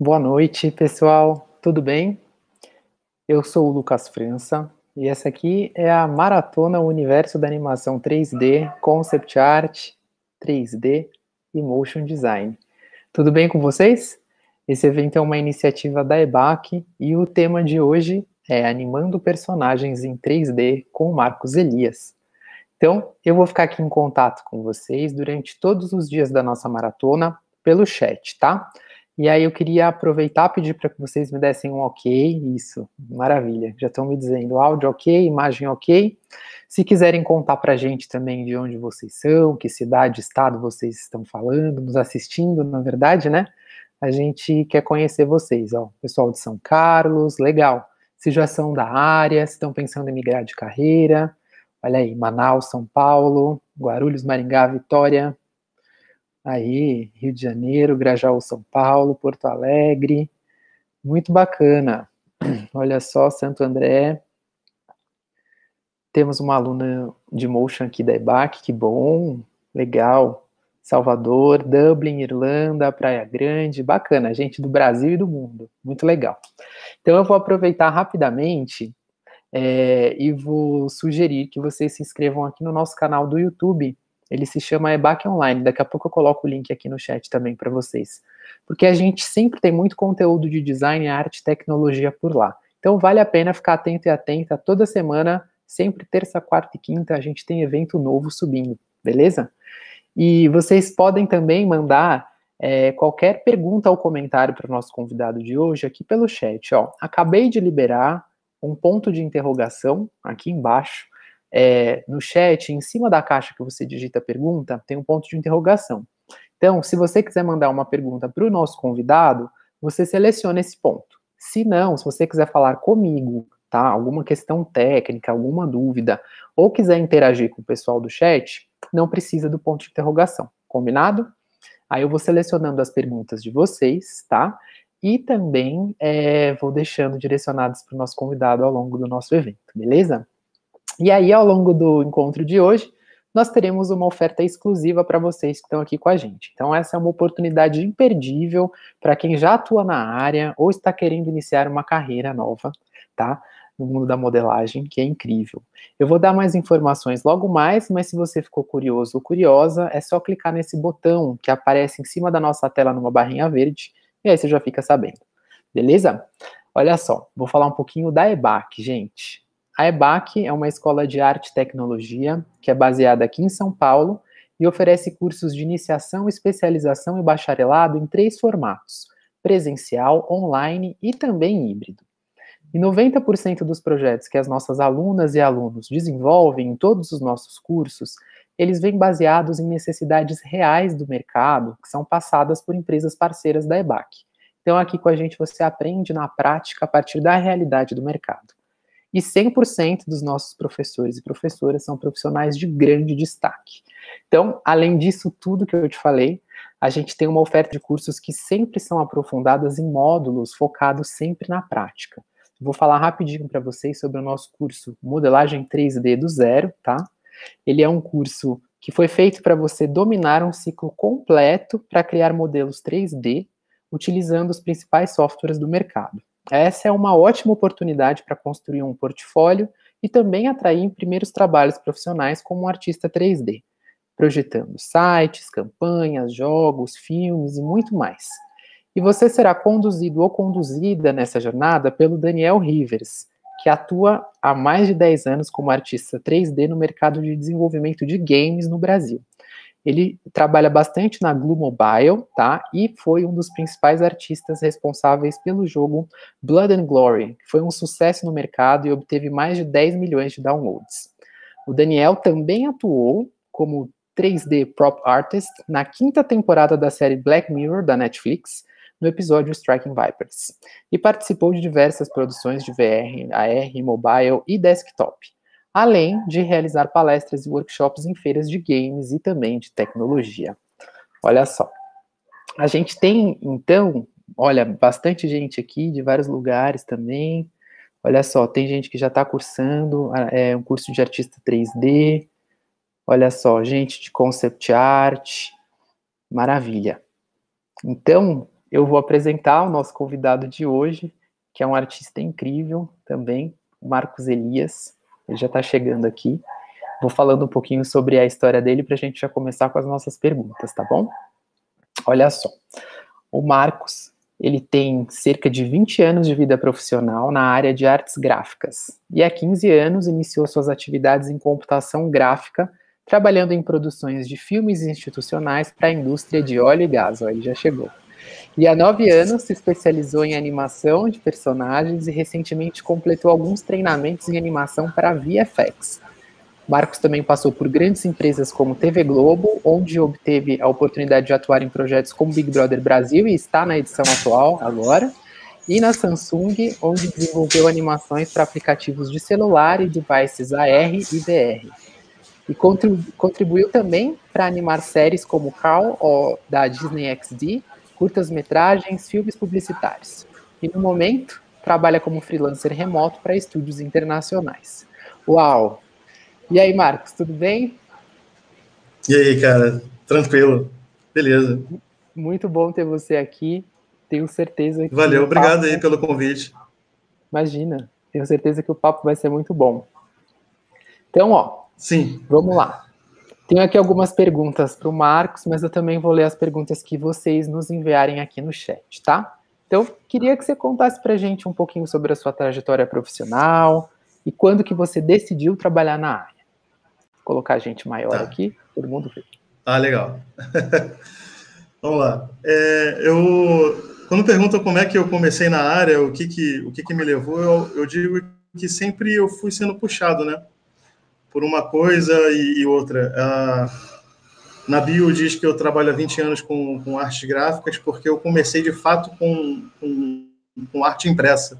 Boa noite, pessoal. Tudo bem? Eu sou o Lucas França e essa aqui é a Maratona Universo da Animação 3D, Concept Art, 3D e Motion Design. Tudo bem com vocês? Esse evento é uma iniciativa da EBAC e o tema de hoje é Animando Personagens em 3D com Marcos Elias. Então, eu vou ficar aqui em contato com vocês durante todos os dias da nossa maratona pelo chat, tá? E aí eu queria aproveitar pedir para que vocês me dessem um ok, isso, maravilha. Já estão me dizendo áudio ok, imagem ok. Se quiserem contar para a gente também de onde vocês são, que cidade, estado vocês estão falando, nos assistindo, na verdade, né? A gente quer conhecer vocês, ó. Pessoal de São Carlos, legal. Se já são da área, se estão pensando em migrar de carreira, Olha aí, Manaus, São Paulo, Guarulhos, Maringá, Vitória, aí, Rio de Janeiro, Grajaú, São Paulo, Porto Alegre, muito bacana. Olha só, Santo André. Temos uma aluna de motion aqui da EBAC, que bom, legal. Salvador, Dublin, Irlanda, Praia Grande, bacana, gente do Brasil e do mundo, muito legal. Então eu vou aproveitar rapidamente é, e vou sugerir que vocês se inscrevam aqui no nosso canal do YouTube. Ele se chama EBAC Online. Daqui a pouco eu coloco o link aqui no chat também para vocês. Porque a gente sempre tem muito conteúdo de design, arte e tecnologia por lá. Então vale a pena ficar atento e atenta. Toda semana, sempre terça, quarta e quinta, a gente tem evento novo subindo, beleza? E vocês podem também mandar é, qualquer pergunta ou comentário para o nosso convidado de hoje aqui pelo chat. Ó, acabei de liberar um ponto de interrogação aqui embaixo. É, no chat, em cima da caixa que você digita a pergunta, tem um ponto de interrogação. Então, se você quiser mandar uma pergunta para o nosso convidado, você seleciona esse ponto. Se não, se você quiser falar comigo, tá? Alguma questão técnica, alguma dúvida, ou quiser interagir com o pessoal do chat, não precisa do ponto de interrogação. Combinado? Aí eu vou selecionando as perguntas de vocês, tá? e também é, vou deixando direcionados para o nosso convidado ao longo do nosso evento, beleza? E aí, ao longo do encontro de hoje, nós teremos uma oferta exclusiva para vocês que estão aqui com a gente. Então, essa é uma oportunidade imperdível para quem já atua na área ou está querendo iniciar uma carreira nova, tá? No mundo da modelagem, que é incrível. Eu vou dar mais informações logo mais, mas se você ficou curioso ou curiosa, é só clicar nesse botão que aparece em cima da nossa tela numa barrinha verde e aí você já fica sabendo. Beleza? Olha só, vou falar um pouquinho da EBAC, gente. A EBAC é uma escola de arte e tecnologia que é baseada aqui em São Paulo e oferece cursos de iniciação, especialização e bacharelado em três formatos: presencial, online e também híbrido. E 90% dos projetos que as nossas alunas e alunos desenvolvem em todos os nossos cursos eles vêm baseados em necessidades reais do mercado, que são passadas por empresas parceiras da EBAC. Então, aqui com a gente você aprende na prática a partir da realidade do mercado. E 100% dos nossos professores e professoras são profissionais de grande destaque. Então, além disso tudo que eu te falei, a gente tem uma oferta de cursos que sempre são aprofundadas em módulos focados sempre na prática. Vou falar rapidinho para vocês sobre o nosso curso Modelagem 3D do Zero, tá? Ele é um curso que foi feito para você dominar um ciclo completo para criar modelos 3D utilizando os principais softwares do mercado. Essa é uma ótima oportunidade para construir um portfólio e também atrair primeiros trabalhos profissionais como um artista 3D, projetando sites, campanhas, jogos, filmes e muito mais. E você será conduzido ou conduzida nessa jornada pelo Daniel Rivers, que atua há mais de 10 anos como artista 3D no mercado de desenvolvimento de games no Brasil. Ele trabalha bastante na Glue Mobile, tá? E foi um dos principais artistas responsáveis pelo jogo Blood and Glory, que foi um sucesso no mercado e obteve mais de 10 milhões de downloads. O Daniel também atuou como 3D prop artist na quinta temporada da série Black Mirror da Netflix, no episódio Striking Vipers, e participou de diversas produções de VR, AR, mobile e desktop, além de realizar palestras e workshops em feiras de games e também de tecnologia. Olha só. A gente tem, então, olha, bastante gente aqui de vários lugares também. Olha só, tem gente que já está cursando é, um curso de artista 3D. Olha só, gente de concept art. Maravilha. Então, eu vou apresentar o nosso convidado de hoje, que é um artista incrível também, Marcos Elias. Ele já está chegando aqui. Vou falando um pouquinho sobre a história dele para a gente já começar com as nossas perguntas, tá bom? Olha só. O Marcos, ele tem cerca de 20 anos de vida profissional na área de artes gráficas e há 15 anos iniciou suas atividades em computação gráfica, trabalhando em produções de filmes institucionais para a indústria de óleo e gás. Ó, ele já chegou. E há nove anos se especializou em animação de personagens e recentemente completou alguns treinamentos em animação para VFX. Marcos também passou por grandes empresas como TV Globo, onde obteve a oportunidade de atuar em projetos como Big Brother Brasil e está na edição atual agora, e na Samsung, onde desenvolveu animações para aplicativos de celular e devices AR e VR. E contribuiu também para animar séries como Carl, da Disney XD, curtas-metragens, filmes publicitários. E no momento, trabalha como freelancer remoto para estúdios internacionais. Uau! E aí, Marcos, tudo bem? E aí, cara? Tranquilo. Beleza. Muito bom ter você aqui. Tenho certeza que. Valeu, obrigado aí pelo convite. Imagina, tenho certeza que o papo vai ser muito bom. Então, ó. Sim. Vamos lá. Tenho aqui algumas perguntas para o Marcos, mas eu também vou ler as perguntas que vocês nos enviarem aqui no chat, tá? Então, queria que você contasse para a gente um pouquinho sobre a sua trajetória profissional e quando que você decidiu trabalhar na área. Vou colocar a gente maior tá. aqui, todo mundo vê. Ah, legal. Vamos lá. É, eu, quando perguntam como é que eu comecei na área, o que que, o que, que me levou, eu, eu digo que sempre eu fui sendo puxado, né? Por uma coisa e, e outra. Ah, na bio diz que eu trabalho há 20 anos com, com artes gráficas, porque eu comecei de fato com, com, com arte impressa,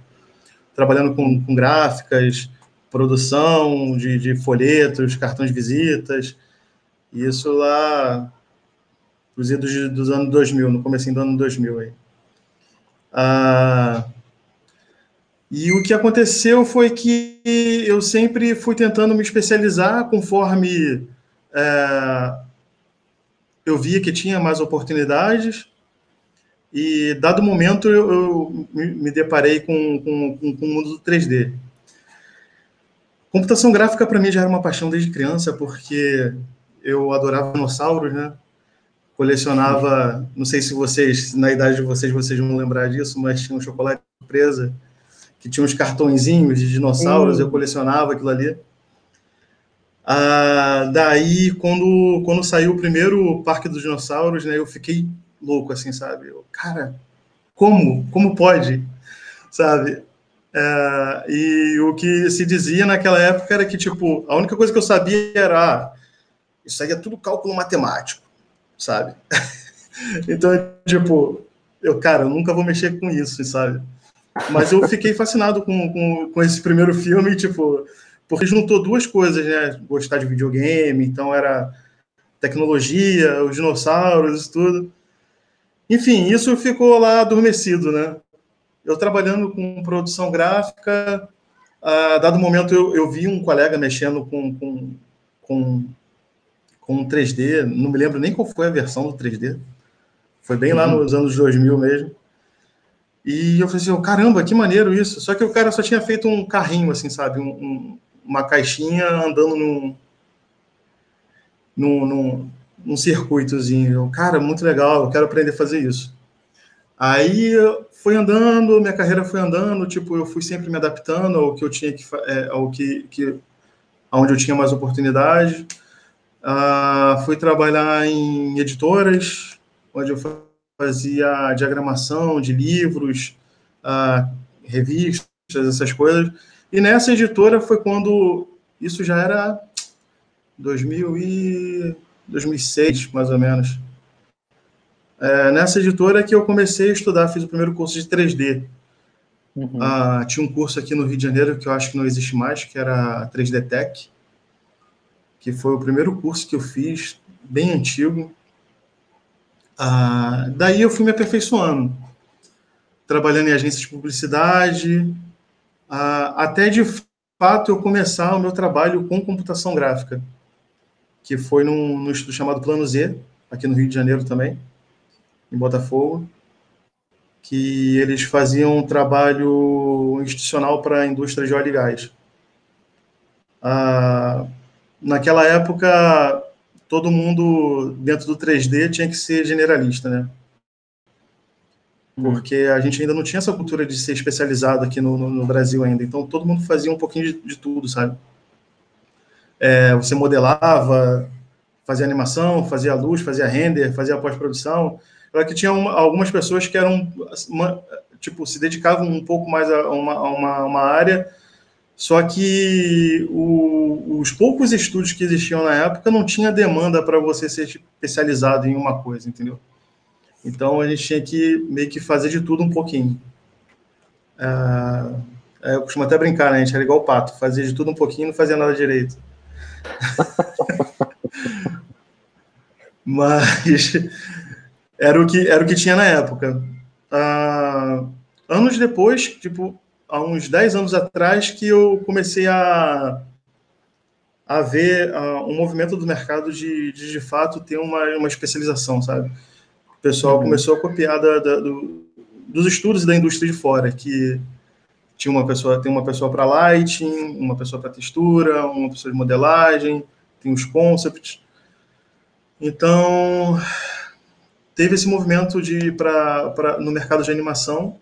trabalhando com, com gráficas, produção de, de, folhetos, cartões de visitas, isso lá dos idos dos anos 2000, no começo do ano 2000 aí. Ah, e o que aconteceu foi que eu sempre fui tentando me especializar conforme é, eu via que tinha mais oportunidades. E, dado momento, eu, eu me deparei com, com, com, o mundo do 3D. Computação gráfica, para mim, já era uma paixão desde criança, porque eu adorava dinossauros, né? Colecionava, não sei se vocês, na idade de vocês, vocês vão lembrar disso, mas tinha um chocolate surpresa que tinha uns cartõezinhos de dinossauros, eu colecionava aquilo ali. Ah, daí, quando, quando saiu o primeiro Parque dos Dinossauros, né, eu fiquei louco, assim, sabe? Eu, cara, como? Como pode? Sabe? É, e o que se dizia naquela época era que, tipo, a única coisa que eu sabia era ah, isso aí é tudo cálculo matemático, sabe? então, tipo, eu, cara, eu nunca vou mexer com isso, sabe? Mas eu fiquei fascinado com, com, com esse primeiro filme, tipo, porque juntou duas coisas, né? Gostar de videogame, então era tecnologia, os dinossauros e tudo. Enfim, isso ficou lá adormecido, né? Eu trabalhando com produção gráfica, a dado momento eu, eu vi um colega mexendo com, com, com, com 3D, não me lembro nem qual foi a versão do 3D, foi bem lá uhum. nos anos 2000 mesmo. E eu falei assim, oh, caramba, que maneiro isso. Só que o cara só tinha feito um carrinho, assim, sabe? Um, um, uma caixinha andando num, num, num, num circuitozinho. Eu, cara, muito legal, eu quero aprender a fazer isso. Aí foi andando, minha carreira foi andando, tipo, eu fui sempre me adaptando ao que eu tinha que, é, ao que, que aonde eu tinha mais oportunidade. Ah, fui trabalhar em editoras, onde eu fazia diagramação de livros, uh, revistas, essas coisas. E nessa editora foi quando isso já era 2000 e 2006, mais ou menos. É, nessa editora que eu comecei a estudar, fiz o primeiro curso de 3D. Uhum. Uh, tinha um curso aqui no Rio de Janeiro que eu acho que não existe mais, que era 3D Tech, que foi o primeiro curso que eu fiz, bem antigo. Ah, daí eu fui me aperfeiçoando, trabalhando em agências de publicidade, ah, até de fato eu começar o meu trabalho com computação gráfica, que foi num, num estudo chamado Plano Z, aqui no Rio de Janeiro também, em Botafogo. que eles faziam um trabalho institucional para a indústria de óleo e gás. Ah, naquela época, todo mundo dentro do 3D tinha que ser generalista, né? Porque a gente ainda não tinha essa cultura de ser especializado aqui no, no, no Brasil ainda. Então, todo mundo fazia um pouquinho de, de tudo, sabe? É, você modelava, fazia animação, fazia luz, fazia render, fazia pós-produção. Era que tinha uma, algumas pessoas que eram, uma, tipo, se dedicavam um pouco mais a uma, a uma, uma área só que o, os poucos estúdios que existiam na época não tinha demanda para você ser especializado em uma coisa, entendeu? Então a gente tinha que meio que fazer de tudo um pouquinho. É, eu costumo até brincar, né? A gente era igual o pato, fazia de tudo um pouquinho e não fazia nada direito. Mas era o que era o que tinha na época. Ah, anos depois, tipo, há uns 10 anos atrás que eu comecei a, a ver uh, um movimento do mercado de, de, de fato, ter uma, uma especialização, sabe? O pessoal uhum. começou a copiar da, da, do, dos estudos da indústria de fora, que tinha uma pessoa, tem uma pessoa para lighting, uma pessoa para textura, uma pessoa de modelagem, tem os concepts. Então, teve esse movimento de para no mercado de animação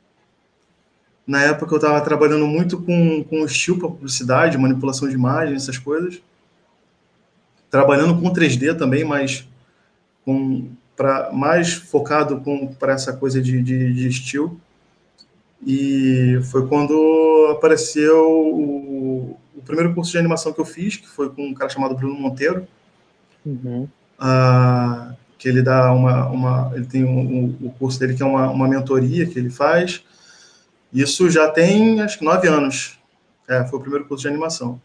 na época eu estava trabalhando muito com, com estilo para publicidade, manipulação de imagens, essas coisas. Trabalhando com 3D também, mas com, pra, mais focado para essa coisa de, de, de estilo. E foi quando apareceu o, o, primeiro curso de animação que eu fiz, que foi com um cara chamado Bruno Monteiro. Uhum. Ah, que ele dá uma, uma ele tem um, um, o curso dele que é uma, uma mentoria que ele faz isso já tem, acho que, nove anos. É, foi o primeiro curso de animação.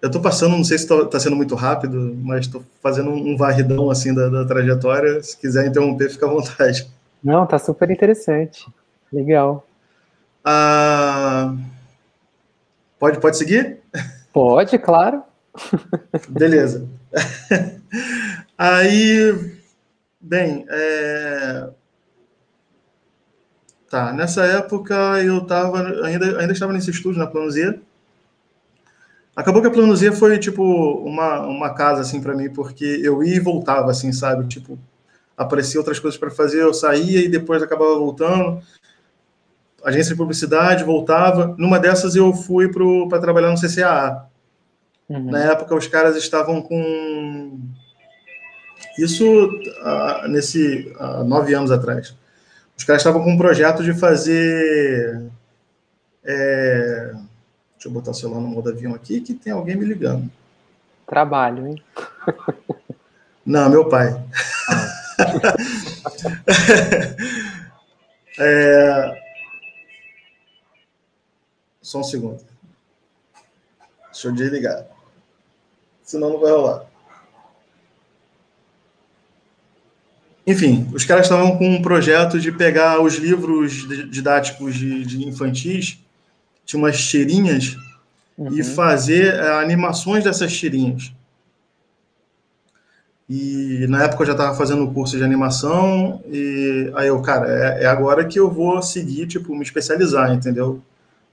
Eu estou passando, não sei se está sendo muito rápido, mas estou fazendo um varridão assim da, da, trajetória. Se quiser interromper, fica à vontade. Não, tá super interessante. Legal. Ah, pode, pode seguir? Pode, claro. Beleza. Aí, bem, é, Tá, nessa época eu tava, ainda, ainda estava nesse estúdio na Plano Z. Acabou que a Plano Z foi, tipo, uma, uma casa, assim, para mim, porque eu ia e voltava, assim, sabe? Tipo, aparecia outras coisas para fazer, eu saía e depois acabava voltando. Agência de publicidade, voltava. Numa dessas eu fui para trabalhar no CCAA. Uhum. Na época os caras estavam com. Isso uh, nesse. Uh, nove anos atrás os caras estavam com um projeto de fazer. É... Deixa eu botar o celular no modo avião aqui, que tem alguém me ligando. Trabalho, hein? Não, meu pai. Ah. é... Só um segundo. Deixa eu desligar. Senão não vai rolar. Enfim, os caras estavam com um projeto de pegar os livros didáticos de, de infantis, tinha umas tirinhas, uhum. e fazer é, animações dessas tirinhas. E na época eu já estava fazendo o curso de animação, e aí eu, cara, é, é, agora que eu vou seguir, tipo, me especializar, entendeu?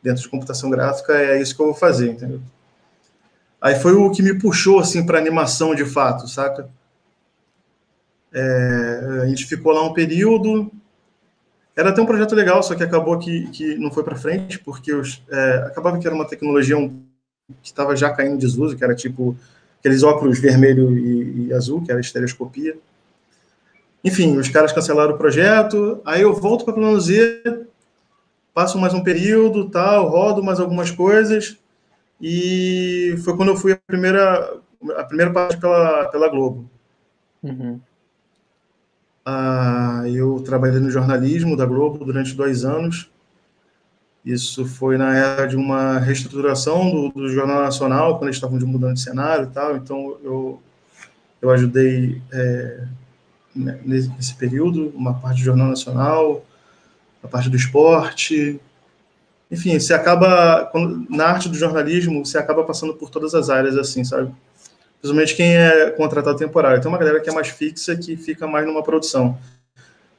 Dentro de computação gráfica, é isso que eu vou fazer, entendeu? Aí foi o que me puxou, assim, para animação de fato, saca? É, a gente ficou lá um período. Era até um projeto legal, só que acabou que, que não foi para frente, porque os, é, acabava que era uma tecnologia que estava já caindo em desuso, que era tipo aqueles óculos vermelho e, e azul, que era estereoscopia. Enfim, os caras cancelaram o projeto, aí eu volto para Plano Z, passo mais um período, tal, rodo mais algumas coisas, e foi quando eu fui a primeira, a primeira parte pela, pela Globo. Uhum. Ah, eu trabalhei no jornalismo da Globo durante dois anos. Isso foi na era de uma reestruturação do, do Jornal Nacional, quando eles estavam mudando de cenário e tal. Então, eu, eu ajudei é, nesse, período, uma parte do Jornal Nacional, a parte do esporte. Enfim, você acaba, na arte do jornalismo, você acaba passando por todas as áreas, assim, sabe? Principalmente quem é contratado temporário. Tem uma galera que é mais fixa, que fica mais numa produção.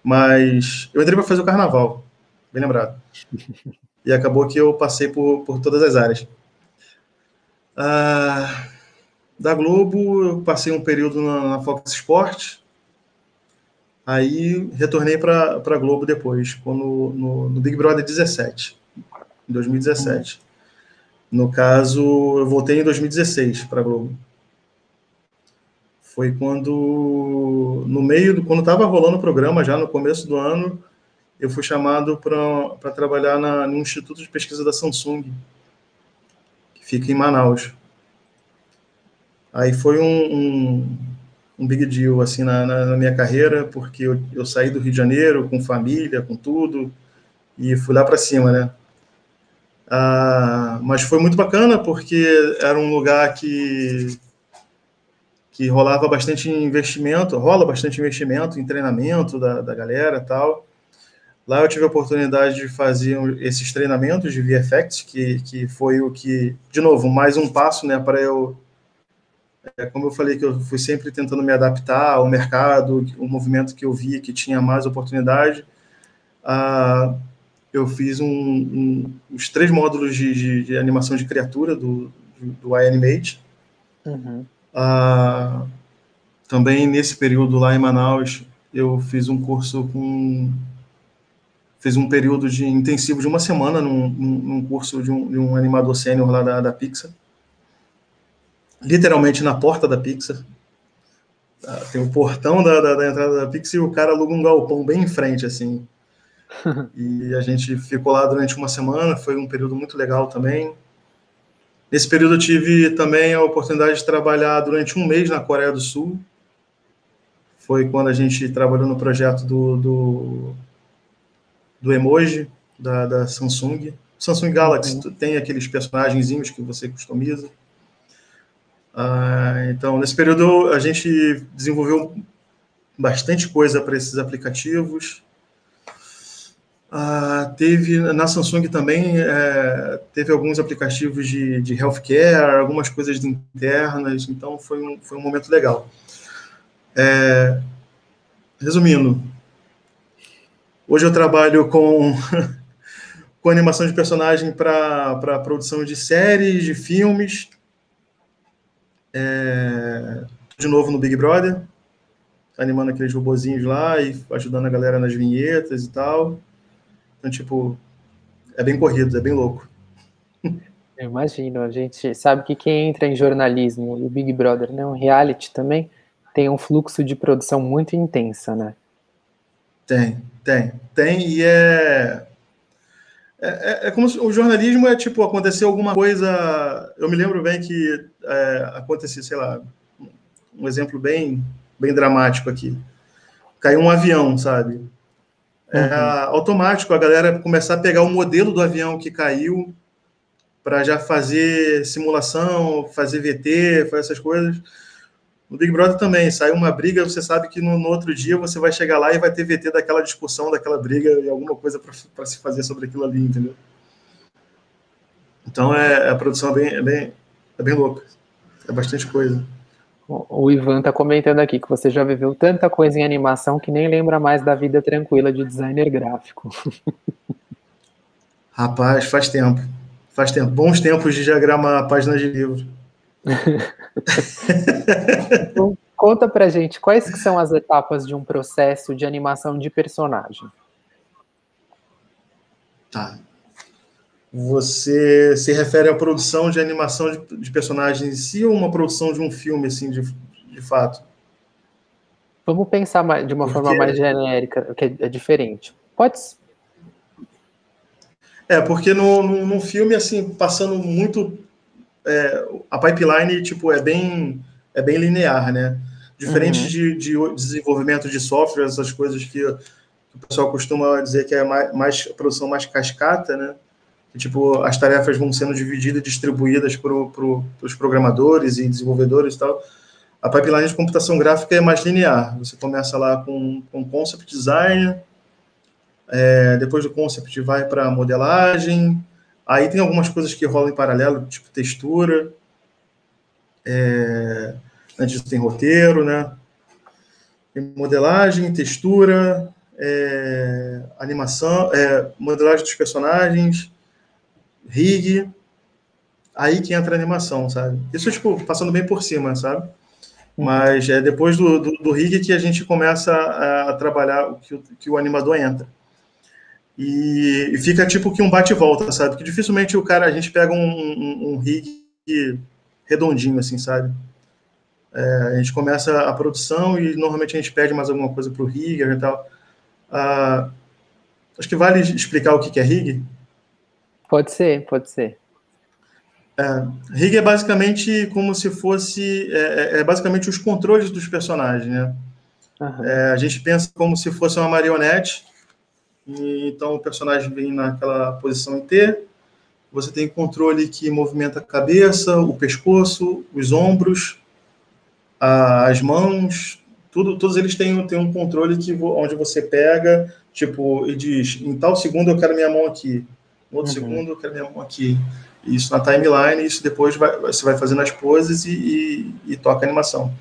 Mas eu entrei para fazer o carnaval, bem lembrado. E acabou que eu passei por, por todas as áreas. Ah, da Globo, eu passei um período na, na Fox Sports. Aí retornei para a Globo depois, quando, no, no Big Brother 17, em 2017. No caso, eu voltei em 2016 para a Globo. Foi quando, no meio do, quando estava rolando o programa, já no começo do ano, eu fui chamado para trabalhar na, no Instituto de Pesquisa da Samsung, que fica em Manaus. Aí foi um, um, um big deal assim na, na, minha carreira, porque eu, eu saí do Rio de Janeiro com família, com tudo, e fui lá para cima, né? Ah, mas foi muito bacana porque era um lugar que que rolava bastante investimento, rola bastante investimento em treinamento da, da galera tal. Lá eu tive a oportunidade de fazer esses treinamentos de VFX, que, que foi o que, de novo, mais um passo né, para eu. É, como eu falei, que eu fui sempre tentando me adaptar ao mercado, o movimento que eu via que tinha mais oportunidade. Ah, eu fiz um, um, os três módulos de, de, de, animação de criatura do, do iAnimate. Uhum. Ah, também nesse período lá em Manaus, eu fiz um curso com. Fiz um período de intensivo de uma semana num, num curso de um, de um, animador sênior lá da, da Pixar. Literalmente na porta da Pixar. Ah, tem o portão da, da, da entrada da Pixar e o cara aluga um galpão bem em frente, assim e a gente ficou lá durante uma semana, foi um período muito legal também. Nesse período eu tive também a oportunidade de trabalhar durante um mês na Coreia do Sul. Foi quando a gente trabalhou no projeto do, do, do emoji da, da Samsung. Samsung Galaxy uhum. tem aqueles personagenzinhos que você customiza. Ah, então, nesse período a gente desenvolveu bastante coisa para esses aplicativos. Ah, teve na Samsung também é, teve alguns aplicativos de, de healthcare, algumas coisas internas, então foi um, foi um momento legal. É, resumindo, hoje eu trabalho com, com animação de personagem para produção de séries, de filmes. É, de novo no Big Brother, animando aqueles robozinhos lá e ajudando a galera nas vinhetas e tal. Então, tipo, é bem corrido, é bem louco. Eu imagino, a gente sabe que quem entra em jornalismo e o Big Brother, né, um reality também, tem um fluxo de produção muito intensa, né? Tem, tem, tem, e é, é, é, é como se o jornalismo é tipo, aconteceu alguma coisa, eu me lembro bem que é, acontecia, sei lá, um exemplo bem, bem dramático aqui, caiu um avião, sabe? É, uhum. automático a galera começar a pegar o modelo do avião que caiu para já fazer simulação, fazer VT, fazer essas coisas. No Big Brother também, sai uma briga, você sabe que no, no, outro dia você vai chegar lá e vai ter VT daquela discussão, daquela briga e alguma coisa para se fazer sobre aquilo ali, entendeu? Então é, a produção é bem, é bem, é bem louca. É bastante coisa. O Ivan está comentando aqui que você já viveu tanta coisa em animação que nem lembra mais da vida tranquila de designer gráfico. Rapaz, faz tempo. Faz tempo. Bons tempos de diagramar páginas de livro. então, conta pra gente quais que são as etapas de um processo de animação de personagem. Tá. Você se refere à produção de animação de, de personagens em si ou uma produção de um filme, assim, de, de fato? Vamos pensar mais, de uma Porque... forma mais genérica, que é diferente. Pode. É, porque no, no, no filme, assim, passando muito. É, a pipeline, tipo, é bem, é bem linear, né? Diferente uhum. de, de desenvolvimento de software, essas coisas que, o pessoal costuma dizer que é mais, mais produção mais cascata, né? Tipo, as tarefas vão sendo divididas e distribuídas para pro, os programadores e desenvolvedores e tal. A pipeline de computação gráfica é mais linear. Você começa lá com, com concept design, é, depois do concept vai para modelagem, aí tem algumas coisas que rolam em paralelo, tipo textura, é, antes tem roteiro, né? Tem modelagem, textura, é, animação, é, modelagem dos personagens, rig, aí que entra a animação, sabe? Isso, tipo, passando bem por cima, sabe? Uhum. Mas é depois do, do, do rig que a gente começa a, a trabalhar o que, que, o animador entra. E, e, fica tipo que um bate e volta, sabe? Que dificilmente o cara, a gente pega um, um, um rig redondinho, assim, sabe? É, a gente começa a produção e normalmente a gente pede mais alguma coisa para o rigger e tal. Ah, acho que vale explicar o que é rig? Pode ser, pode ser. É, rig é basicamente como se fosse é, é, é basicamente os controles dos personagens, né? Uhum. É, a gente pensa como se fosse uma marionete. E, então o personagem vem naquela posição em T. Você tem controle que movimenta a cabeça, o pescoço, os ombros, a, as mãos, tudo, todos eles têm, têm um controle que onde você pega, tipo, e diz, em tal segundo eu quero minha mão aqui, no outro uhum. segundo eu quero minha mão aqui. Isso na timeline, isso depois vai, você vai fazendo as poses e, e, e toca a animação.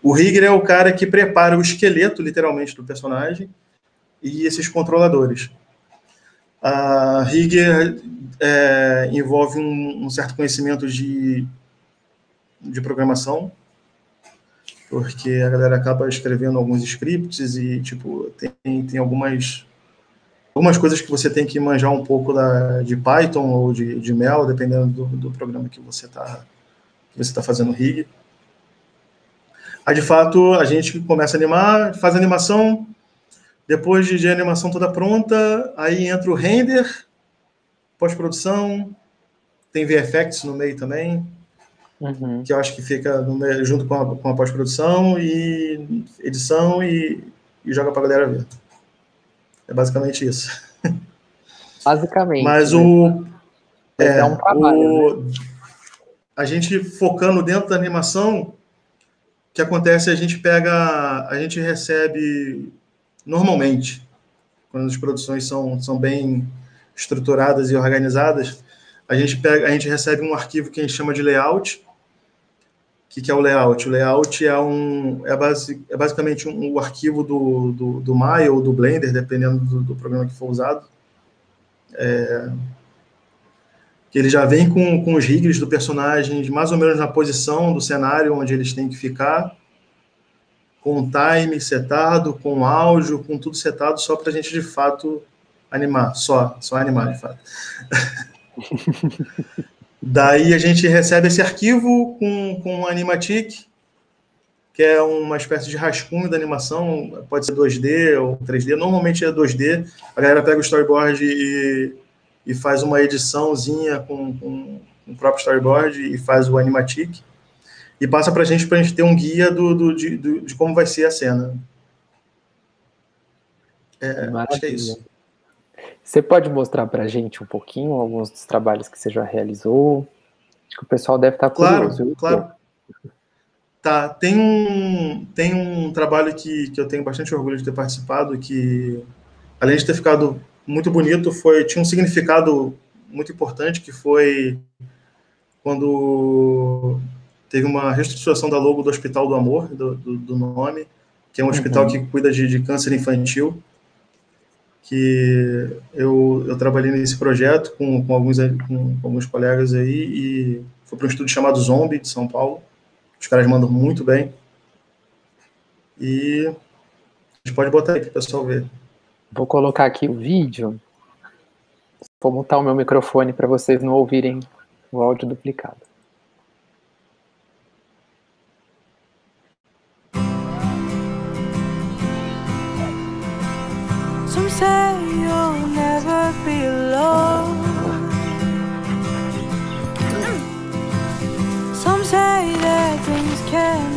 O rigger é o cara que prepara o esqueleto, literalmente, do personagem e esses controladores. A rigger é, envolve um, um, certo conhecimento de, de programação, porque a galera acaba escrevendo alguns scripts e, tipo, tem, tem algumas algumas coisas que você tem que manjar um pouco da, de Python ou de, de Mel, dependendo do, do programa que você está que você tá fazendo rig. Aí, de fato, a gente começa a animar, faz a animação, depois de, de animação toda pronta, aí entra o render, pós-produção, tem VFX no meio também, uhum. que eu acho que fica meio, junto com a, com a pós-produção e edição e, e joga para a galera ver. É basicamente isso. Basicamente. Mas né? o. É, é um trabalho, o, né? A gente focando dentro da animação, o que acontece é a gente pega. A gente recebe normalmente, quando as produções são, são bem estruturadas e organizadas, a gente pega, a gente recebe um arquivo que a gente chama de layout, que, que é o layout? O layout é, um, é, base, é basicamente um, um arquivo do, do, do Maya ou do Blender, dependendo do, do programa que for usado. É, que ele já vem com, com os riggers do personagem mais ou menos na posição do cenário onde eles têm que ficar, com time setado, com áudio, com tudo setado, só para a gente de fato animar, só, só animar de fato. Daí a gente recebe esse arquivo com, com um animatic, que é uma espécie de rascunho da animação, pode ser 2D ou 3D, normalmente é 2D. A galera pega o storyboard e, e faz uma ediçãozinha com, com o próprio storyboard e faz o animatic e passa para a gente para a gente ter um guia do, do, de, do, de como vai ser a cena. É, acho que é isso. Você pode mostrar para a gente um pouquinho alguns dos trabalhos que você já realizou? Acho que o pessoal deve estar claro, curioso. Claro, Tá, tem um, tem um trabalho que, que eu tenho bastante orgulho de ter participado, que, além de ter ficado muito bonito, foi tinha um significado muito importante, que foi quando teve uma reestruturação da logo do Hospital do Amor, do, do, do nome, que é um hospital uhum. que cuida de, de câncer infantil que eu, eu trabalhei nesse projeto com, com, alguns, com, com alguns colegas aí e foi para um estudo chamado Zombie, de São Paulo. Os caras mandam muito bem. E a gente pode botar aí para o pessoal ver. Vou colocar aqui o vídeo. Vou montar o meu microfone para vocês não ouvirem o áudio duplicado. Say you'll never be alone. Some say that things cannot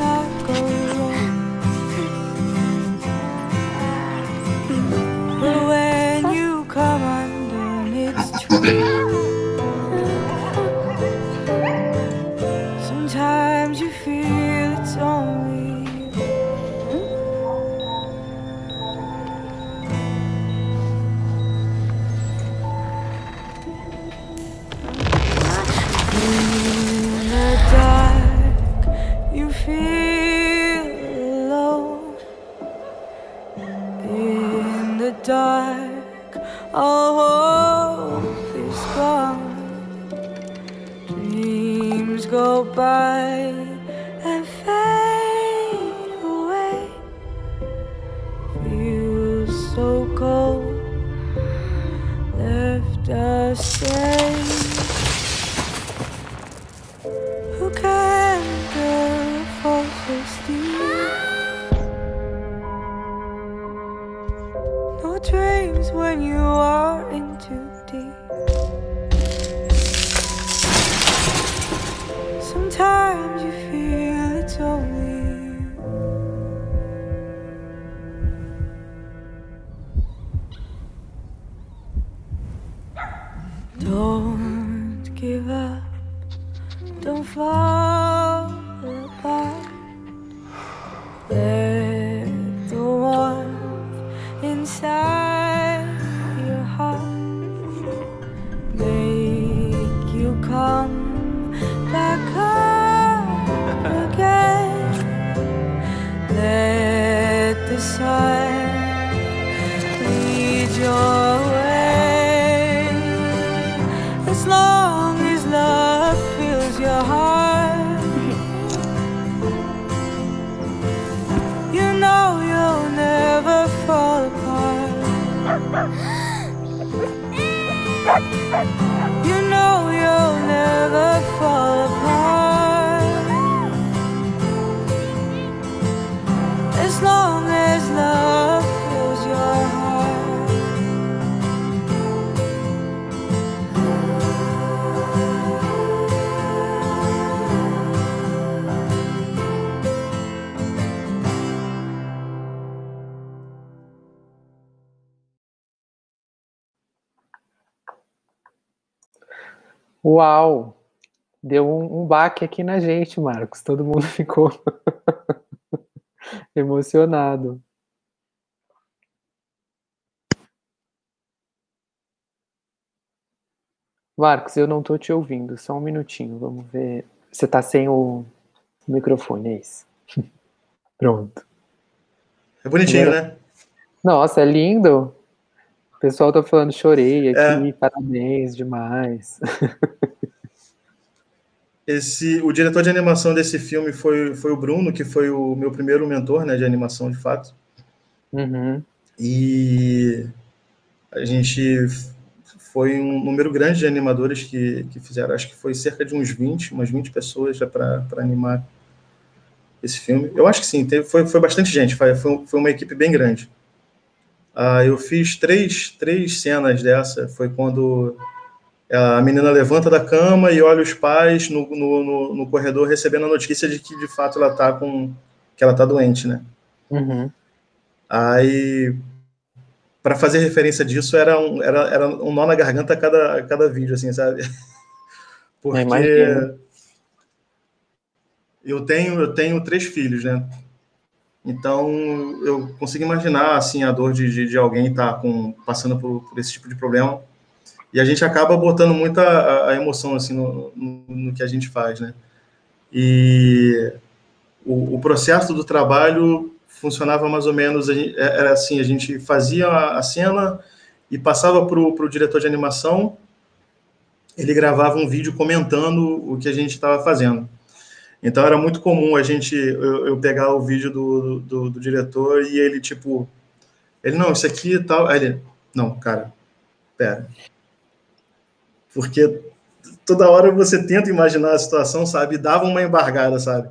all hope is gone. Dreams go by Uau! Deu um, um baque aqui na gente, Marcos. Todo mundo ficou emocionado. Marcos, eu não tô te ouvindo. Só um minutinho. Vamos ver. Você tá sem o microfone, é isso. Pronto. É bonitinho, né? Nossa, é lindo. O pessoal tá falando, chorei É. aqui, parabéns, demais. Esse, o diretor de animação desse filme foi, foi o Bruno, que foi o meu primeiro mentor né, de animação, de fato. Uhum. E a gente foi um número grande de animadores que, que fizeram, acho que foi cerca de uns 20, umas 20 pessoas já para animar esse filme. Eu acho que sim, teve, foi, foi bastante gente, foi, foi uma equipe bem grande. Ah, eu fiz três, três cenas dessa, foi quando a menina levanta da cama e olha os pais no, no, no, no corredor recebendo a notícia de que de fato ela tá com que ela tá doente, né? Uhum. Aí, para fazer referência disso, era um, era, era um nó na garganta a cada, a cada vídeo, assim, sabe? Porque imagino. eu tenho, eu tenho três filhos, né? Então, eu consigo imaginar, assim, a dor de, de, de alguém estar com, passando por, por esse tipo de problema. E a gente acaba botando muita a, emoção, assim, no, no, no que a gente faz, né? E o, o processo do trabalho funcionava mais ou menos, gente- era assim, a gente fazia a cena e passava para o diretor de animação, ele gravava um vídeo comentando o que a gente estava fazendo. Então era muito comum a gente, eu, eu pegar o vídeo do, do, do diretor e ele tipo, ele, não, isso aqui tal, aí ele, não, cara, pera. Porque toda hora você tenta imaginar a situação, sabe, e dava uma embargada, sabe.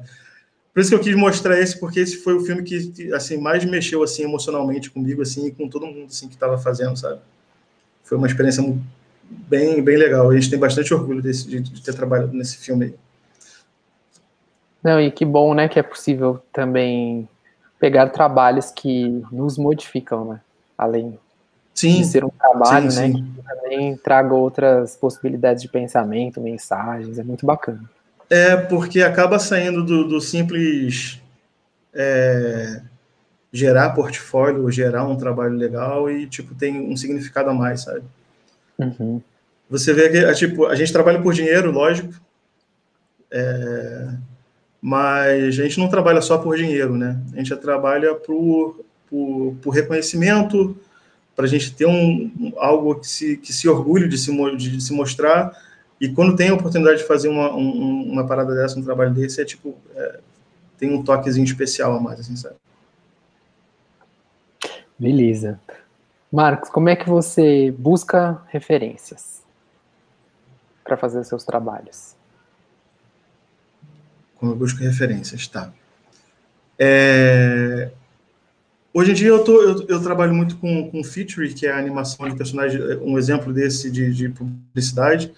Por isso que eu quis mostrar esse, porque esse foi o filme que, assim, mais mexeu, assim, emocionalmente comigo, assim, e com todo mundo, assim, que estava fazendo, sabe. Foi uma experiência bem, bem legal. A gente tem bastante orgulho desse, de, de ter trabalhado nesse filme aí. Não, e que bom, né, que é possível também pegar trabalhos que nos modificam, né? Além Sim, de ser um trabalho, sim, né, sim. que também traga outras possibilidades de pensamento, mensagens, é muito bacana. É porque acaba saindo do, do simples é, gerar portfólio, gerar um trabalho legal e tipo tem um significado a mais, sabe? Uhum. Você vê que é, tipo a gente trabalha por dinheiro, lógico, é, mas a gente não trabalha só por dinheiro, né? A gente trabalha por, por, por reconhecimento, para a gente ter um, algo que se, que se orgulhe de se, de, de se mostrar. E quando tem a oportunidade de fazer uma, um, uma parada dessa, um trabalho desse, é tipo, é, tem um toquezinho especial a mais, assim, sabe? Beleza. Marcos, como é que você busca referências para fazer seus trabalhos? Como eu busco referências, tá. É... Hoje em dia eu, tô, eu, eu, trabalho muito com, com Feature, que é a animação de personagem, um exemplo desse de, de publicidade.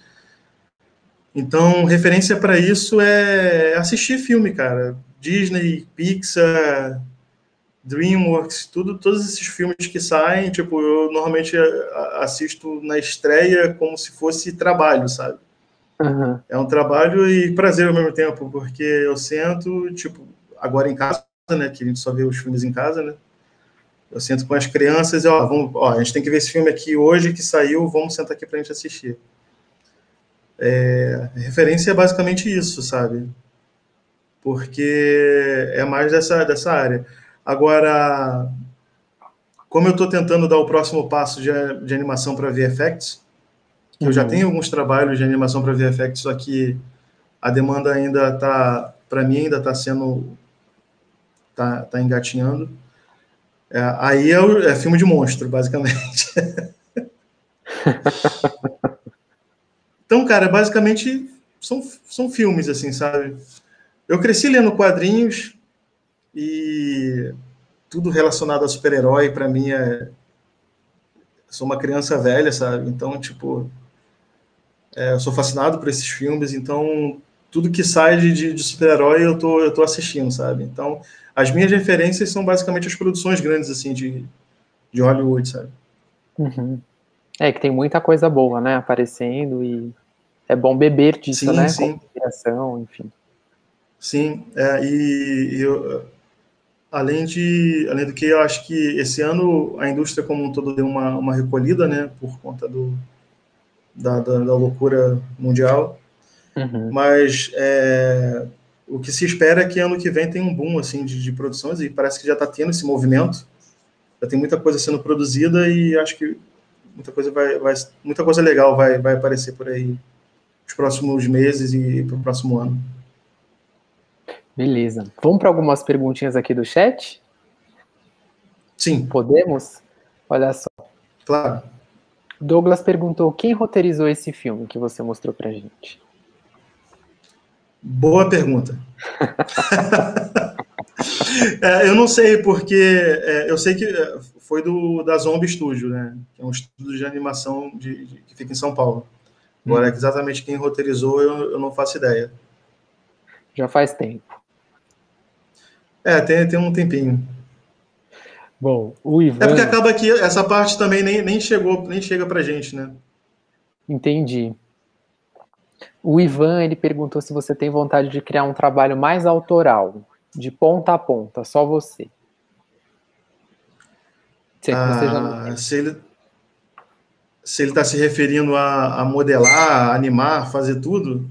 Então, referência para isso é assistir filme, cara. Disney, Pixar, DreamWorks, tudo, todos esses filmes que saem, tipo, eu normalmente assisto na estreia como se fosse trabalho, sabe? Uhum. É um trabalho e prazer ao mesmo tempo, porque eu sento, tipo, agora em casa, né, que a gente só vê os filmes em casa, né? Eu sento com as crianças e, ó, vamos, ó, a gente tem que ver esse filme aqui hoje que saiu, vamos sentar aqui pra gente assistir. É, referência é basicamente isso, sabe? Porque é mais dessa, dessa área. Agora, como eu estou tentando dar o próximo passo de, de animação para VFX, uhum. eu já uhum. tenho alguns trabalhos de animação para VFX, só que a demanda ainda está, para mim, ainda está sendo, está tá engatinhando. É, aí é, o, é filme de monstro, basicamente. Então, cara, basicamente são, são filmes, assim, sabe? Eu cresci lendo quadrinhos e tudo relacionado a super-herói, para mim, é. sou uma criança velha, sabe? Então, tipo, é, eu sou fascinado por esses filmes, então tudo que sai de, de super-herói eu tô, eu tô assistindo, sabe? Então, as minhas referências são basicamente as produções grandes, assim, de, de Hollywood, sabe? Uhum. É que tem muita coisa boa, né, aparecendo e é bom beber disso, sim, né? Sim. Inspiração, enfim. Sim, é, e, e eu, além de além do que eu acho que esse ano a indústria como um todo deu uma, uma recolhida, né, por conta do da, da, da loucura mundial. Uhum. Mas é, o que se espera é que ano que vem tem um boom assim de, de produções e parece que já está tendo esse movimento. Já tem muita coisa sendo produzida e acho que muita coisa vai, vai muita coisa legal vai, vai aparecer por aí os próximos meses e para o próximo ano. Beleza. Vamos para algumas perguntinhas aqui do chat? Sim. Podemos? Olha só. Claro. Douglas perguntou quem roteirizou esse filme que você mostrou para gente. Boa pergunta. é, eu não sei porque é, eu sei que é, foi do da Zombie Studio, né? Que é um estúdio de animação de, de, que fica em São Paulo. Agora, hum. exatamente quem roteirizou, eu, eu não faço ideia. Já faz tempo. É, tem, tem um tempinho. Bom, o Ivan. É porque acaba que essa parte também nem, nem chegou, nem chega pra gente, né? Entendi. O Ivan ele perguntou se você tem vontade de criar um trabalho mais autoral, de ponta a ponta, só você. Se, ah, se ele se ele está se referindo a, a, modelar, animar, fazer tudo,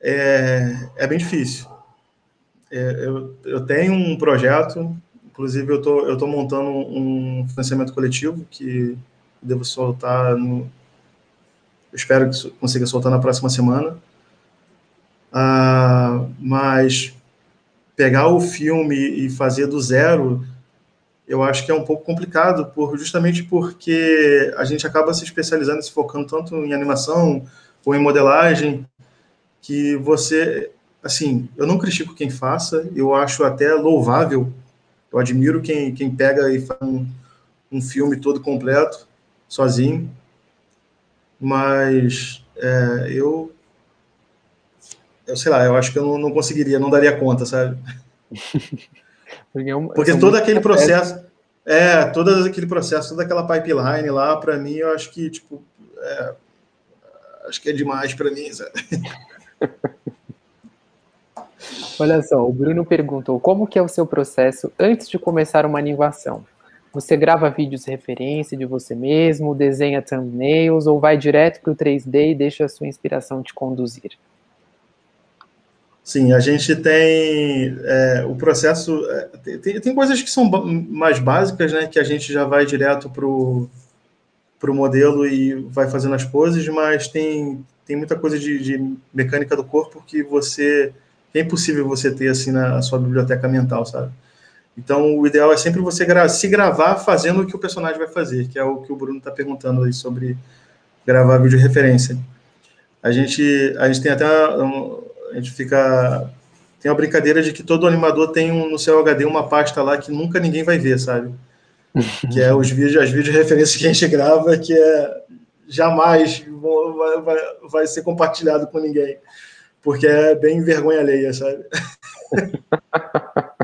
é, é bem difícil. É, eu, eu tenho um projeto, inclusive eu tô, estou tô montando um financiamento coletivo que devo soltar no. Espero que consiga soltar na próxima semana. Ah, mas pegar o filme e fazer do zero eu acho que é um pouco complicado, por, justamente porque a gente acaba se especializando, se focando tanto em animação ou em modelagem, que você, assim, eu não critico quem faça, eu acho até louvável, eu admiro quem, quem pega e faz um, um filme todo completo, sozinho, mas é, eu, eu sei lá, eu acho que eu não, não conseguiria, não daria conta, sabe? Porque, é Porque todo aquele processo. É, todo aquele processo, toda aquela pipeline lá, para mim, eu acho que, tipo, é, acho que é demais para mim, sabe? Olha só, o Bruno perguntou como que é o seu processo antes de começar uma animação? Você grava vídeos de referência de você mesmo, desenha thumbnails ou vai direto para o 3D e deixa a sua inspiração te conduzir? Sim, a gente tem é, o processo. É, tem, tem, coisas que são mais básicas, né? Que a gente já vai direto para o modelo e vai fazendo as poses, mas tem, tem muita coisa de, de mecânica do corpo que você. é impossível você ter assim na sua biblioteca mental, sabe? Então, o ideal é sempre você gra se gravar fazendo o que o personagem vai fazer, que é o que o Bruno está perguntando aí sobre gravar vídeo referência. A gente, a gente tem até um, a gente fica tem a brincadeira de que todo animador tem um, no seu HD uma pasta lá que nunca ninguém vai ver, sabe? que é os vídeos, as vídeos referências que a gente grava, que é jamais vai, vai, vai ser compartilhado com ninguém, porque é bem vergonha alheia, sabe?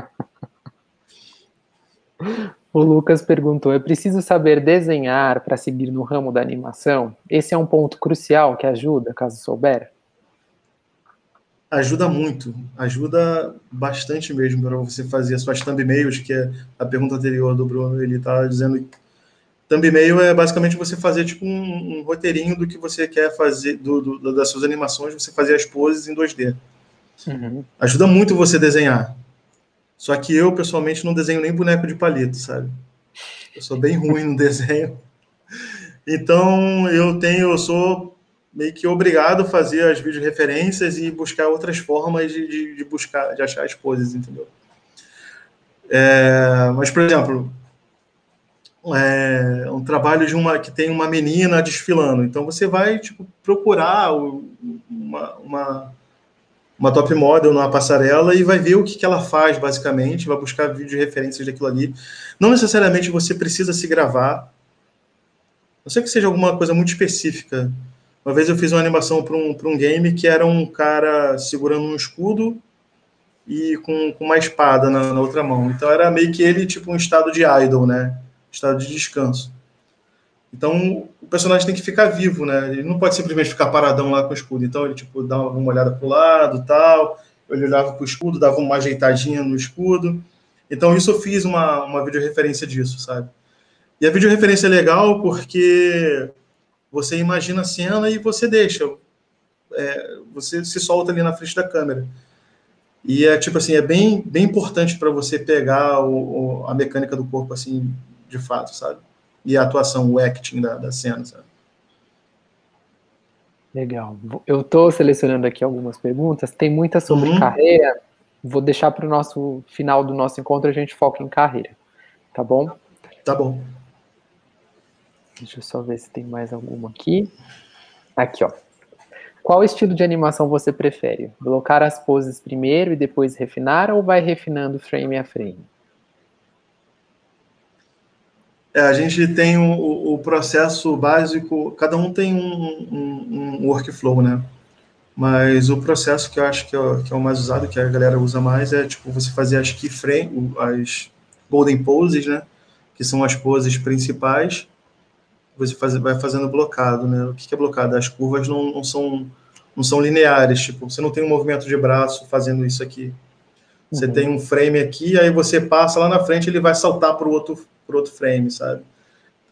O Lucas perguntou: é preciso saber desenhar para seguir no ramo da animação? Esse é um ponto crucial que ajuda, caso souber? Ajuda muito, ajuda bastante mesmo para você fazer as suas thumbnails, que é a pergunta anterior do Bruno. Ele está dizendo thumbnail é basicamente você fazer tipo um, um roteirinho do que você quer fazer, do, do, das suas animações, você fazer as poses em 2D. Uhum. Ajuda muito você desenhar. Só que eu, pessoalmente, não desenho nem boneco de palito, sabe? Eu sou bem ruim no desenho. Então, eu tenho, eu sou meio que obrigado a fazer as vídeo referências e buscar outras formas de, de, de buscar, de achar as poses, entendeu? É, mas, por exemplo, é um trabalho de uma que tem uma menina desfilando. Então você vai tipo, procurar uma, uma, uma top model numa passarela e vai ver o que, que ela faz, basicamente, vai buscar vídeo referências daquilo ali. Não necessariamente você precisa se gravar, não sei que seja alguma coisa muito específica. Uma vez eu fiz uma animação para um, um game que era um cara segurando um escudo e com, com uma espada na, na, outra mão. Então era meio que ele, tipo, um estado de idol, né? Estado de descanso. Então, o personagem tem que ficar vivo, né? Ele não pode simplesmente ficar paradão lá com o escudo. Então, ele, tipo, dá uma olhada pro lado tal. Ele olhava pro escudo, dava uma ajeitadinha no escudo. Então, isso eu fiz uma, uma videoreferência disso, sabe? E a videoreferência é legal porque você imagina a cena e você deixa. É, você se solta ali na frente da câmera. E é tipo assim, é bem, bem importante para você pegar o, o, a mecânica do corpo assim, de fato, sabe? E a atuação, o acting da, da cena, sabe? Legal. Eu estou selecionando aqui algumas perguntas. Tem muitas sobre uhum. carreira. Vou deixar para o nosso final do nosso encontro a gente foca em carreira. Tá bom? Tá bom. Deixa eu só ver se tem mais alguma aqui. Aqui, ó. Qual estilo de animação você prefere? Blocar as poses primeiro e depois refinar ou vai refinando frame a frame? É, a gente tem o, o, processo básico, cada um tem um, um, um, workflow, né? Mas o processo que eu acho que é, que é, o mais usado, que a galera usa mais, é tipo você fazer as keyframe, as golden poses, né? Que são as poses principais. Você faz, vai fazendo blocado, né? O que é blocado? As curvas não, não são não são lineares, tipo, você não tem um movimento de braço fazendo isso aqui. Você uhum. tem um frame aqui, aí você passa lá na frente, ele vai saltar para o outro por outro frame, sabe?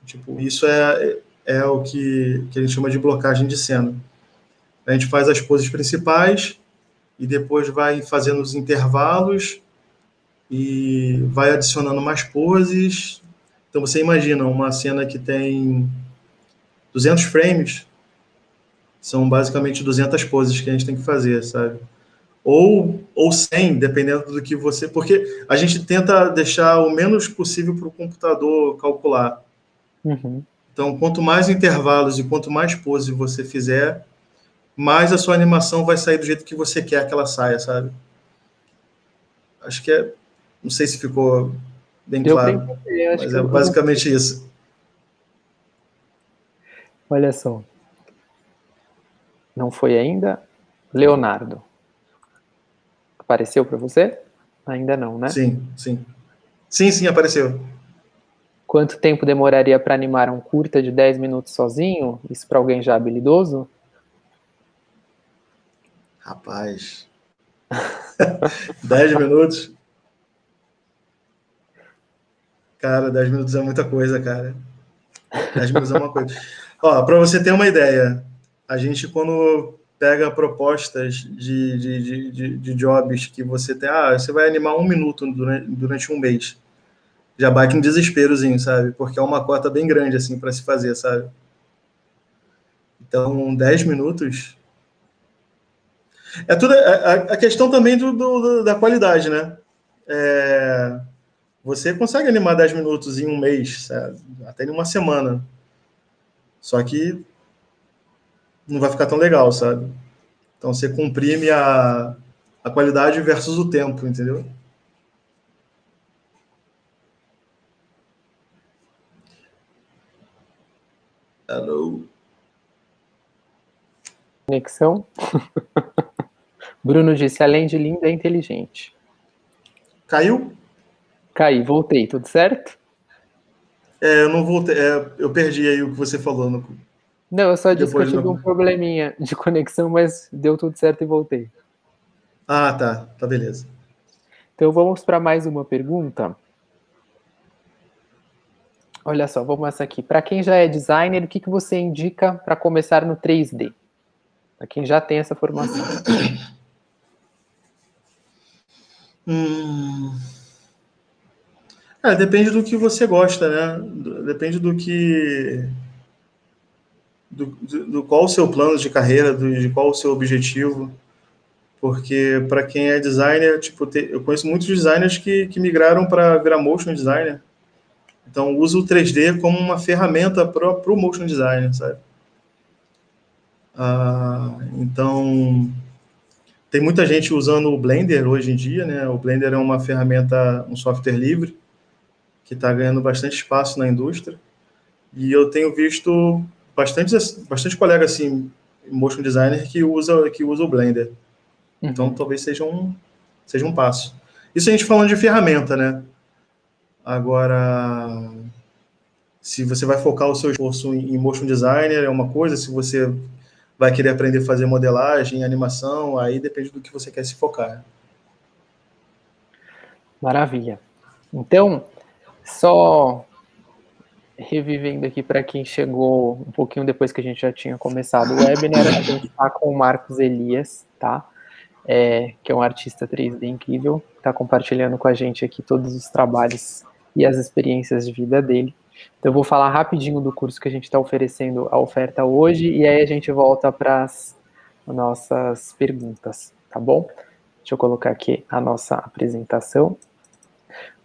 Tipo, isso é, é o que, que a gente chama de blocagem de cena. A gente faz as poses principais e depois vai fazendo os intervalos e vai adicionando mais poses. Então você imagina uma cena que tem 200 frames, são basicamente 200 poses que a gente tem que fazer, sabe? Ou, ou 100, dependendo do que você. Porque a gente tenta deixar o menos possível para o computador calcular. Uhum. Então, quanto mais intervalos e quanto mais pose você fizer, mais a sua animação vai sair do jeito que você quer que ela saia, sabe? Acho que é. Não sei se ficou bem Deu claro, bem, mas é basicamente isso. Olha só. Não foi ainda? Leonardo. Apareceu para você? Ainda não, né? Sim, sim. Sim, sim, apareceu. Quanto tempo demoraria para animar um curta de 10 minutos sozinho? Isso para alguém já habilidoso? Rapaz. 10 minutos? Cara, 10 minutos é muita coisa, cara. 10 minutos é uma coisa. Ó, para você ter uma ideia, a gente, quando pega propostas de, de, de, de, jobs que você tem, ah, você vai animar um minuto durante, durante um mês. Já bate um desesperozinho, sabe? Porque é uma cota bem grande, assim, para se fazer, sabe? Então, 10 minutos. É tudo. A, a questão também do, do, da qualidade, né? É, você consegue animar 10 minutos em um mês, sabe? até em uma semana. Só que não vai ficar tão legal, sabe? Então você comprime a, a qualidade versus o tempo, entendeu? Hello. Conexão. Bruno disse: além de linda, é inteligente. Caiu? Caí, voltei, tudo certo? É, eu não voltei, é, eu perdi aí o que você falou. No... Não, eu só disse Depois que eu tive não... um probleminha de conexão, mas deu tudo certo e voltei. Ah, tá, tá beleza. Então vamos para mais uma pergunta. Olha só, vamos essa aqui. Para quem já é designer, o que, que você indica para começar no 3D? Para quem já tem essa formação. Hum... É, depende do que você gosta, né? Depende do que. Do, do, qual o seu plano de carreira, do, de qual o seu objetivo. Porque, para quem é designer, tipo, te, eu conheço muitos designers que, que migraram para virar motion designer. Então, usa o 3D como uma ferramenta para o motion designer, sabe? Ah, então, tem muita gente usando o Blender hoje em dia, né? O Blender é uma ferramenta, um software livre que está ganhando bastante espaço na indústria. E eu tenho visto bastante, bastante colega assim, motion designer que usa que usa o Blender. Uhum. Então talvez seja um seja um passo. Isso a gente falando de ferramenta, né? Agora, se você vai focar o seu esforço em motion designer é uma coisa, se você vai querer aprender a fazer modelagem, animação, aí depende do que você quer se focar. Maravilha. Então, só revivendo aqui para quem chegou um pouquinho depois que a gente já tinha começado o webinar, a gente está com o Marcos Elias, tá? É, que é um artista 3D incrível, está compartilhando com a gente aqui todos os trabalhos e as experiências de vida dele. Então, eu vou falar rapidinho do curso que a gente está oferecendo a oferta hoje, e aí a gente volta para as nossas perguntas, tá bom? Deixa eu colocar aqui a nossa apresentação.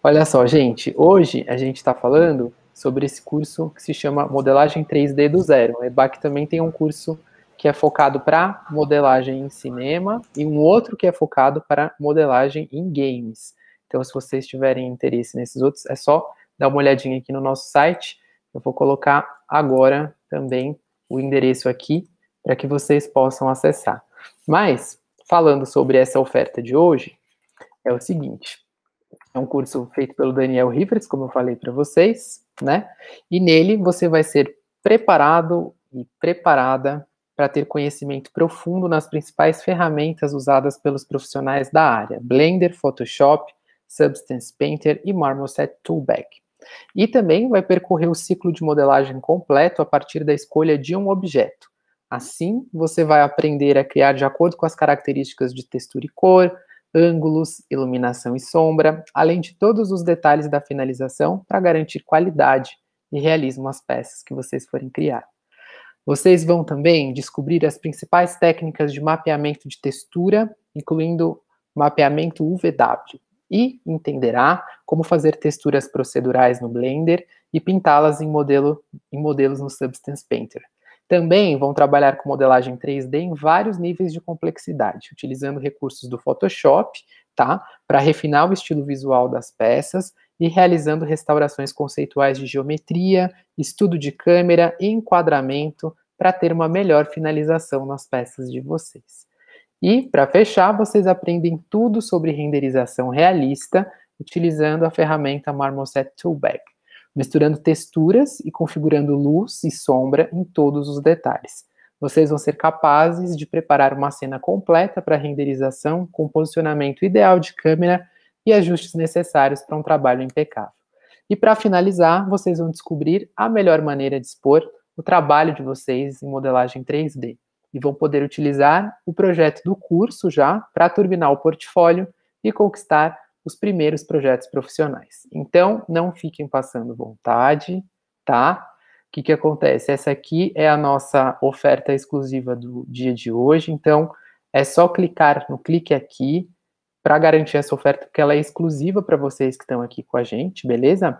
Olha só, gente, hoje a gente está falando sobre esse curso que se chama Modelagem 3D do Zero. O EBAC também tem um curso que é focado para modelagem em cinema e um outro que é focado para modelagem em games. Então, se vocês tiverem interesse nesses outros, é só dar uma olhadinha aqui no nosso site. Eu vou colocar agora também o endereço aqui para que vocês possam acessar. Mas, falando sobre essa oferta de hoje, é o seguinte: é um curso feito pelo Daniel Rivers, como eu falei para vocês, né? E nele você vai ser preparado e preparada para ter conhecimento profundo nas principais ferramentas usadas pelos profissionais da área: Blender, Photoshop, Substance Painter e Marmoset Toolbag. E também vai percorrer o ciclo de modelagem completo a partir da escolha de um objeto. Assim, você vai aprender a criar de acordo com as características de textura e cor, ângulos, iluminação e sombra, além de todos os detalhes da finalização para garantir qualidade e realismo às peças que vocês forem criar. Vocês vão também descobrir as principais técnicas de mapeamento de textura, incluindo mapeamento UVW, e entenderá como fazer texturas procedurais no Blender e pintá-las em, modelo, em modelos no Substance Painter. Também vão trabalhar com modelagem 3D em vários níveis de complexidade, utilizando recursos do Photoshop, tá? Para refinar o estilo visual das peças e realizando restaurações conceituais de geometria, estudo de câmera e enquadramento para ter uma melhor finalização nas peças de vocês. E, para fechar, vocês aprendem tudo sobre renderização realista utilizando a ferramenta Marmoset Toolbag misturando texturas e configurando luz e sombra em todos os detalhes. Vocês vão ser capazes de preparar uma cena completa para renderização, com posicionamento ideal de câmera e ajustes necessários para um trabalho impecável. E para finalizar, vocês vão descobrir a melhor maneira de expor o trabalho de vocês em modelagem 3D. e vão poder utilizar o projeto do curso já para turbinar o portfólio e conquistar os primeiros projetos profissionais. Então, não fiquem passando vontade, tá? O que, que acontece? Essa aqui é a nossa oferta exclusiva do dia de hoje, então é só clicar no clique aqui para garantir essa oferta, porque ela é exclusiva para vocês que estão aqui com a gente, beleza?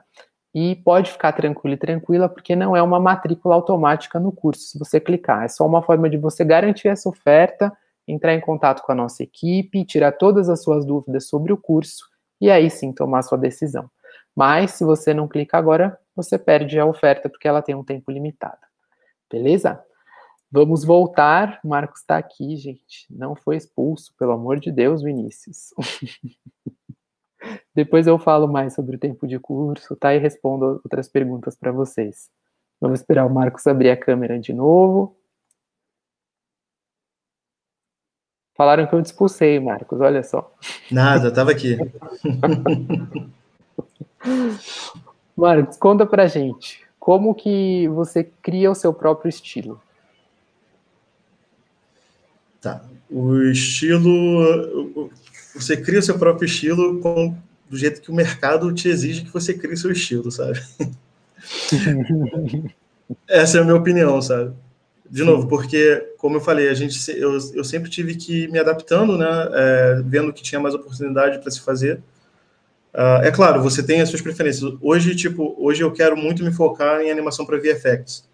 E pode ficar tranquilo e tranquila, porque não é uma matrícula automática no curso, se você clicar. É só uma forma de você garantir essa oferta, entrar em contato com a nossa equipe, tirar todas as suas dúvidas sobre o curso e aí sim tomar sua decisão. Mas se você não clica agora, você perde a oferta porque ela tem um tempo limitado. Beleza? Vamos voltar. O Marcos está aqui, gente. Não foi expulso, pelo amor de Deus, Vinícius. Depois eu falo mais sobre o tempo de curso, tá? E respondo outras perguntas para vocês. Vamos esperar o Marcos abrir a câmera de novo. Falaram que eu te expulsei, Marcos, olha só. Nada, estava aqui. Marcos, conta pra gente, como que você cria o seu próprio estilo? Tá. O estilo. Você cria o seu próprio estilo com, do jeito que o mercado te exige que você crie o seu estilo, sabe? Essa é a minha opinião, sabe? De novo, porque, como eu falei, a gente, eu, eu sempre tive que ir me adaptando, né? É, vendo que tinha mais oportunidade para se fazer. Uh, é claro, você tem as suas preferências. Hoje, tipo, hoje eu quero muito me focar em animação para VFX,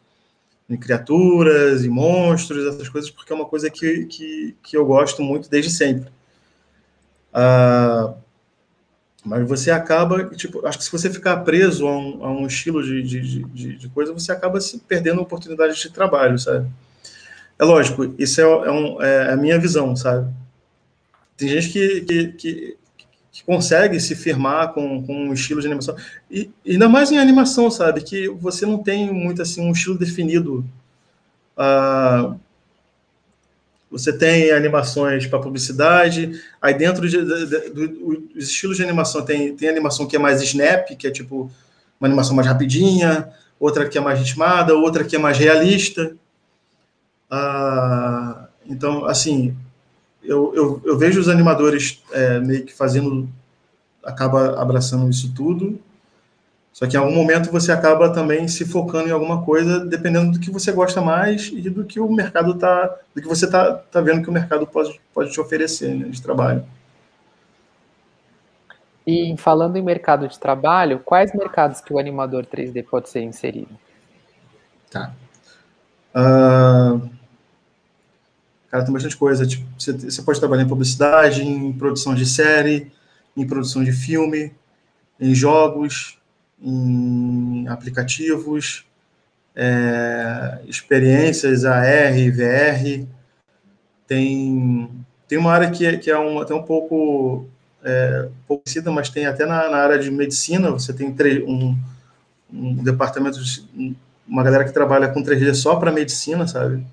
em criaturas, em monstros, essas coisas, porque é uma coisa que, que, que eu gosto muito desde sempre. Uh, mas você acaba, tipo, acho que se você ficar preso a um, a um estilo de, de, de, de, coisa, você acaba se perdendo oportunidades de trabalho, sabe? É lógico, isso é, é, um, é a minha visão, sabe? Tem gente que, que, que, que consegue se firmar com, com um estilo de animação, e ainda mais em animação, sabe? Que você não tem muito, assim, um estilo definido. Uh, você tem animações para publicidade, aí dentro de, de, de, dos estilos de animação tem, tem animação que é mais snap, que é tipo uma animação mais rapidinha, outra que é mais ritmada, outra que é mais realista. Ah, então, assim, eu, eu, eu, vejo os animadores é, meio que fazendo, acaba abraçando isso tudo, só que em algum momento você acaba também se focando em alguma coisa, dependendo do que você gosta mais e do que o mercado tá, do que você tá, tá vendo que o mercado pode, pode te oferecer né, de trabalho. E falando em mercado de trabalho, quais mercados que o animador 3D pode ser inserido? Tá. Uh, cara, tem bastante coisa. Tipo, você, você pode trabalhar em publicidade, em produção de série, em produção de filme, em jogos, em aplicativos, é, experiências AR VR. Tem, tem uma área que é, que é um, até um pouco é, conhecida, mas tem até na, na, área de medicina, você tem um, um departamento, de, uma galera que trabalha com 3D só para medicina, sabe?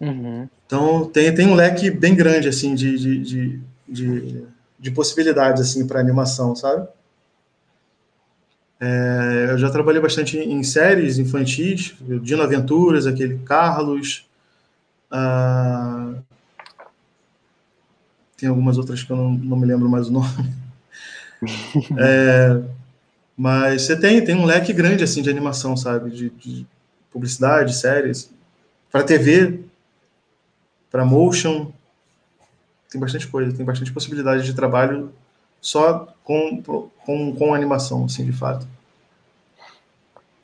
Uhum. Então, tem, tem um leque bem grande, assim, de, de, de, de, de possibilidades, assim, para animação, sabe? É, eu já trabalhei bastante em séries infantis, Dino Aventuras, aquele Carlos. Ah, tem algumas outras que eu não, não me lembro mais o nome. é, mas você tem, tem um leque grande assim de animação, sabe? De, de publicidade, séries. Para TV, para motion, tem bastante coisa, tem bastante possibilidade de trabalho só com, com, com animação, assim, de fato.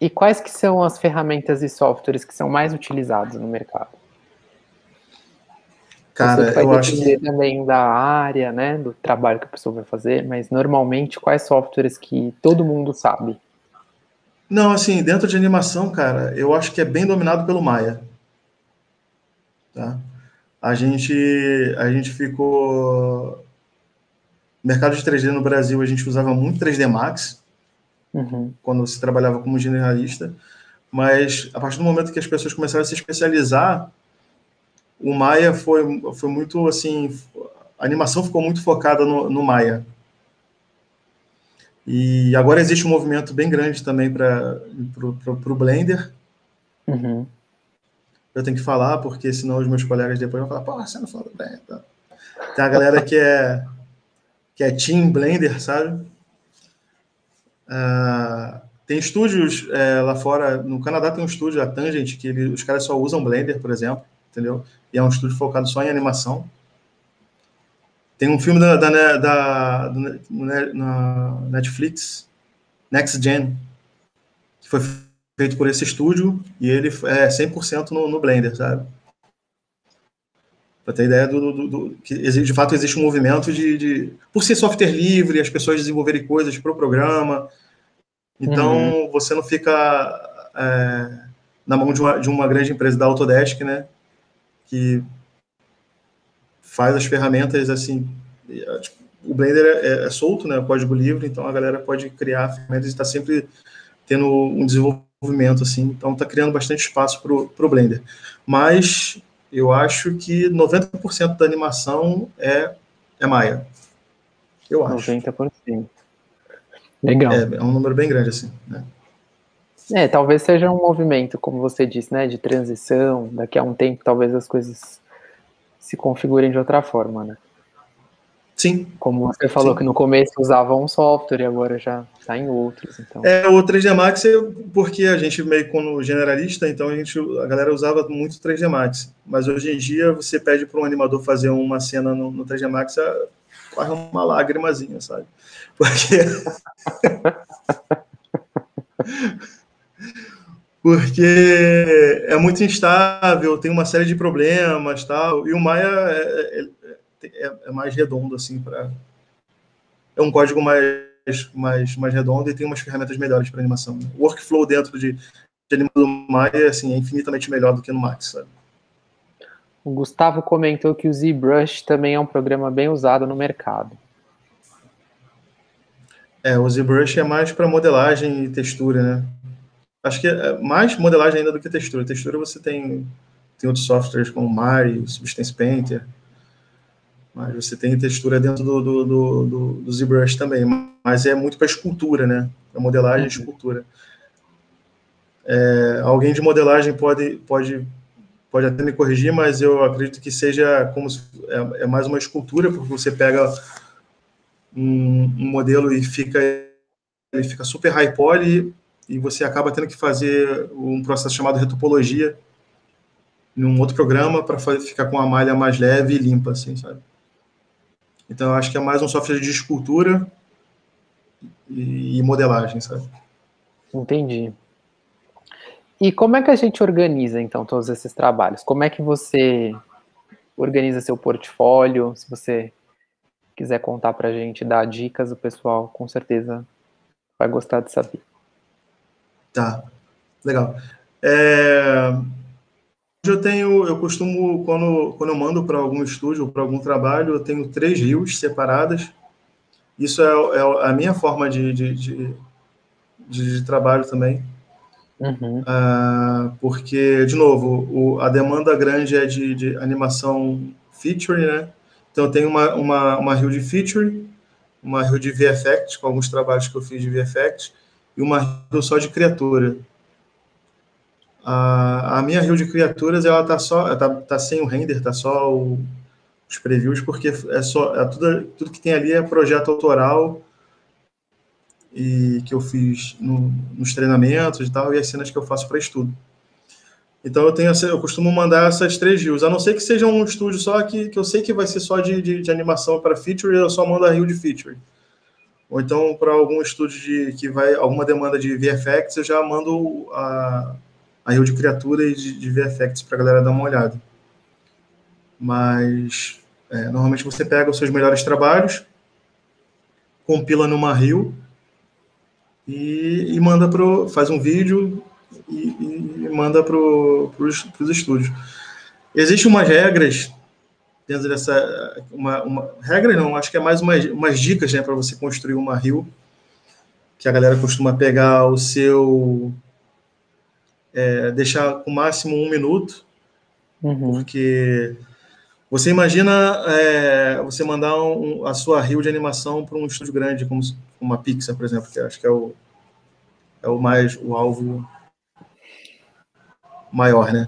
E quais que são as ferramentas e softwares que são mais utilizados no mercado? Cara, eu acho que também da área, né, do trabalho que a pessoa vai fazer, mas normalmente quais softwares que todo mundo sabe? Não, assim, dentro de animação, cara, eu acho que é bem dominado pelo Maya. Tá? A gente a gente ficou mercado de 3D no Brasil, a gente usava muito 3D Max, uhum. quando se trabalhava como generalista, mas a partir do momento que as pessoas começaram a se especializar, o Maia foi, foi muito assim, a animação ficou muito focada no, no Maia. E agora existe um movimento bem grande também para o Blender. Uhum. eu tenho que falar, porque senão os meus colegas depois vão falar, pô, você não falou bem. Tá? Tem a galera que é, que é Team Blender, sabe? Uh, tem estúdios é, lá fora, no Canadá tem um estúdio, a Tangent, que ele, os caras só usam Blender, por exemplo, entendeu? E é um estúdio focado só em animação. Tem um filme da, da, da, da na Netflix, Next Gen, que foi feito por esse estúdio e ele é 100% no, no Blender, sabe? Para ter ideia do, do, do, que de fato existe um movimento de, de, por ser software livre, as pessoas desenvolverem coisas para o programa, então uhum. você não fica é, na mão de uma, de uma grande empresa da Autodesk, né? Que faz as ferramentas assim. Tipo, o Blender é, é, solto, né? Código livre, então a galera pode criar ferramentas e está sempre tendo um desenvolvimento assim. Então está criando bastante espaço para o Blender. Mas eu acho que 90% da animação é, é Maia. Eu acho. 90%. Legal. É, é um número bem grande, assim, né? É, talvez seja um movimento, como você disse, né, de transição. Daqui a um tempo, talvez as coisas se configurem de outra forma, né? Sim. Como você falou Sim. que no começo usava um software e agora já está em outros. Então. É, o 3D Max é porque a gente meio como generalista, então a, gente, a galera usava muito 3D Max. Mas hoje em dia você pede para um animador fazer uma cena no, no 3D Max, é, corre uma lágrimazinha, sabe? Porque. porque é muito instável, tem uma série de problemas tal. E o Maya é, é, é, é mais redondo, assim, para. É um código mais, mais, mais redondo e tem umas ferramentas melhores para animação. O workflow dentro de, de animação do Maya assim, é infinitamente melhor do que no Max, sabe? O Gustavo comentou que o ZBrush também é um programa bem usado no mercado. É, o ZBrush é mais para modelagem e textura, né? Acho que é mais modelagem ainda do que textura. Textura você tem, tem outros softwares como Mari, Substance Painter, mas você tem textura dentro do, do, do, do, do ZBrush também. Mas é muito para escultura, né? Para modelagem e uhum. escultura. É, alguém de modelagem pode, pode, pode até me corrigir, mas eu acredito que seja como se, é, é mais uma escultura, porque você pega um, um modelo e fica ele fica super high poly e você acaba tendo que fazer um processo chamado retopologia num outro programa para ficar com a malha mais leve e limpa, assim, sabe? Então, eu acho que é mais um software de escultura e, modelagem, sabe? Entendi. E como é que a gente organiza, então, todos esses trabalhos? Como é que você organiza seu portfólio? Se você quiser contar para a gente, dar dicas, o pessoal com certeza vai gostar de saber. Tá, legal. É, eu tenho, eu costumo, quando, quando eu mando para algum estúdio, para algum trabalho, eu tenho três rios separadas. Isso é, é a minha forma de, de, de, de trabalho também. Uhum. Ah, porque, de novo, o, a demanda grande é de, de animação feature, né? Então, tem uma, uma, uma reel de feature, uma reel de VFX, com alguns trabalhos que eu fiz de VFX, e uma reel só de criatura. A, a minha reel de criaturas, ela tá só, tá, tá sem o render, tá só o, os previews, porque é só, é tudo, tudo que tem ali é projeto autoral e que eu fiz no, nos treinamentos e tal, e as cenas que eu faço para estudo. Então eu tenho eu costumo mandar essas três views, a não ser que seja um estúdio só que, que eu sei que vai ser só de, de, de animação para feature, eu só mando a reel de feature. Ou então para algum estúdio de que vai alguma demanda de VFX, eu já mando a, a de criatura e de, de VFX para a galera dar uma olhada. Mas é, normalmente você pega os seus melhores trabalhos, compila numa reel e, e manda pro faz um vídeo e, e manda para os estúdios. Existem umas regras dentro dessa. Uma, uma, regra não, acho que é mais umas, umas dicas né, para você construir uma rio, que a galera costuma pegar o seu. É, deixar com máximo um minuto, uhum. porque você imagina é, você mandar um, a sua rio de animação para um estúdio grande, como uma Pixar, por exemplo, que acho que é o, é o mais o alvo maior, né?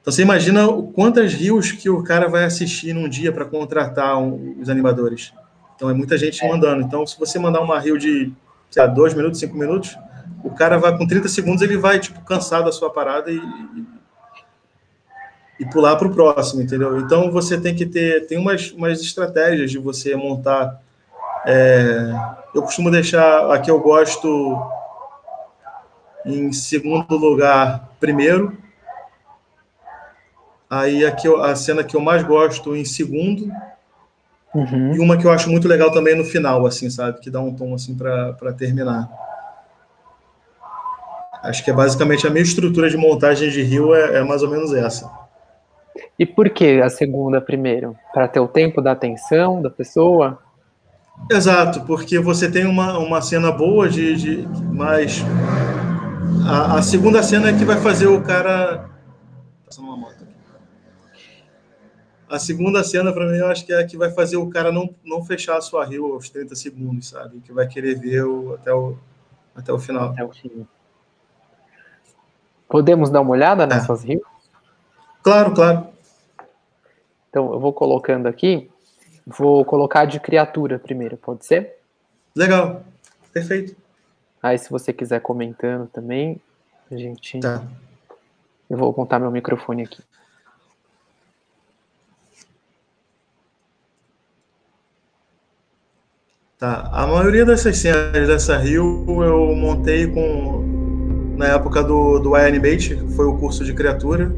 Então você imagina quantas rios que o cara vai assistir num dia para contratar um, os animadores. Então é muita gente é. mandando. Então, se você mandar uma rio de lá, dois minutos, cinco minutos, o cara vai com 30 segundos, ele vai tipo cansado da sua parada e, e pular para o próximo, entendeu? Então você tem que ter tem umas, umas estratégias de você montar. É, eu costumo deixar aqui eu gosto em segundo lugar primeiro. Aí aqui a cena que eu mais gosto em segundo Uhum. E uma que eu acho muito legal também no final, assim, sabe? Que dá um tom assim para terminar. Acho que é basicamente a minha estrutura de montagem de rio é, é mais ou menos essa. E por que a segunda primeiro? Para ter o tempo da atenção da pessoa? Exato, porque você tem uma, uma cena boa de, de mas a, a segunda cena é que vai fazer o cara passando uma moto a segunda cena, para mim, eu acho que é a que vai fazer o cara não, não fechar a sua rio aos 30 segundos, sabe? Que vai querer ver o, até, o, até o final. Até o fim. Podemos dar uma olhada é. nessas rios? Claro, claro. Então, eu vou colocando aqui. Vou colocar de criatura primeiro, pode ser? Legal, perfeito. Aí, se você quiser comentando também, a gente. Tá. Eu vou montar meu microfone aqui. Tá. A maioria dessas cenas dessa Rio eu montei com na época do, do iAnimate, que foi o curso de criatura.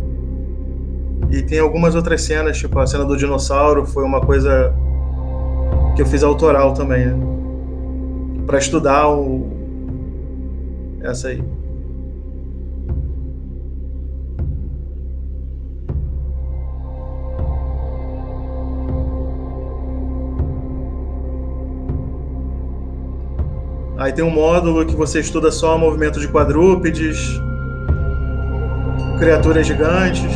E tem algumas outras cenas, tipo a cena do dinossauro, foi uma coisa que eu fiz autoral também, né? Para estudar o... essa aí. Aí tem um módulo que você estuda só movimento de quadrúpedes, criaturas gigantes.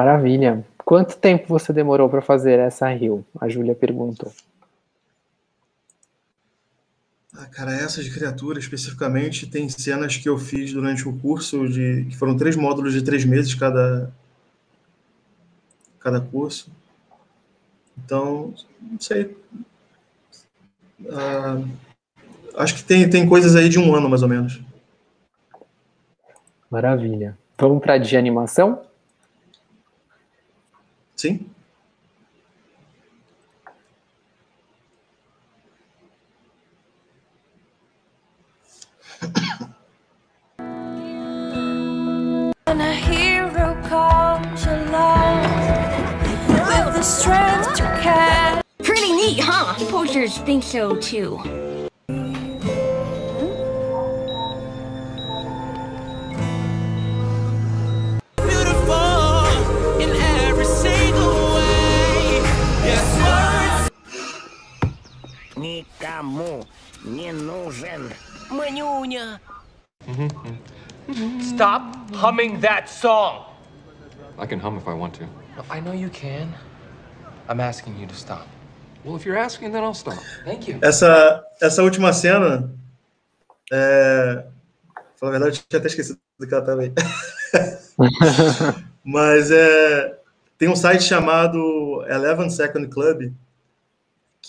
Maravilha. Quanto tempo você demorou para fazer essa rio? A Júlia perguntou. Ah, cara, essa de criatura especificamente tem cenas que eu fiz durante o curso de que foram três módulos de três meses cada cada curso. Então, não sei. Ah, acho que tem, tem coisas aí de um ano mais ou menos. Maravilha. Vamos para de animação? Care. Pretty neat, huh? Posters think so too. Никому не нужен. Манюня. Stop humming that song. I can hum if I want to. I know you can. I'm asking you to stop. Well, if you're asking, then I'll stop. Thank you. Essa, essa última cena, é... Falar a verdade, eu tinha até esquecido do que ela também. Mas é... tem um site chamado Eleven Second Club,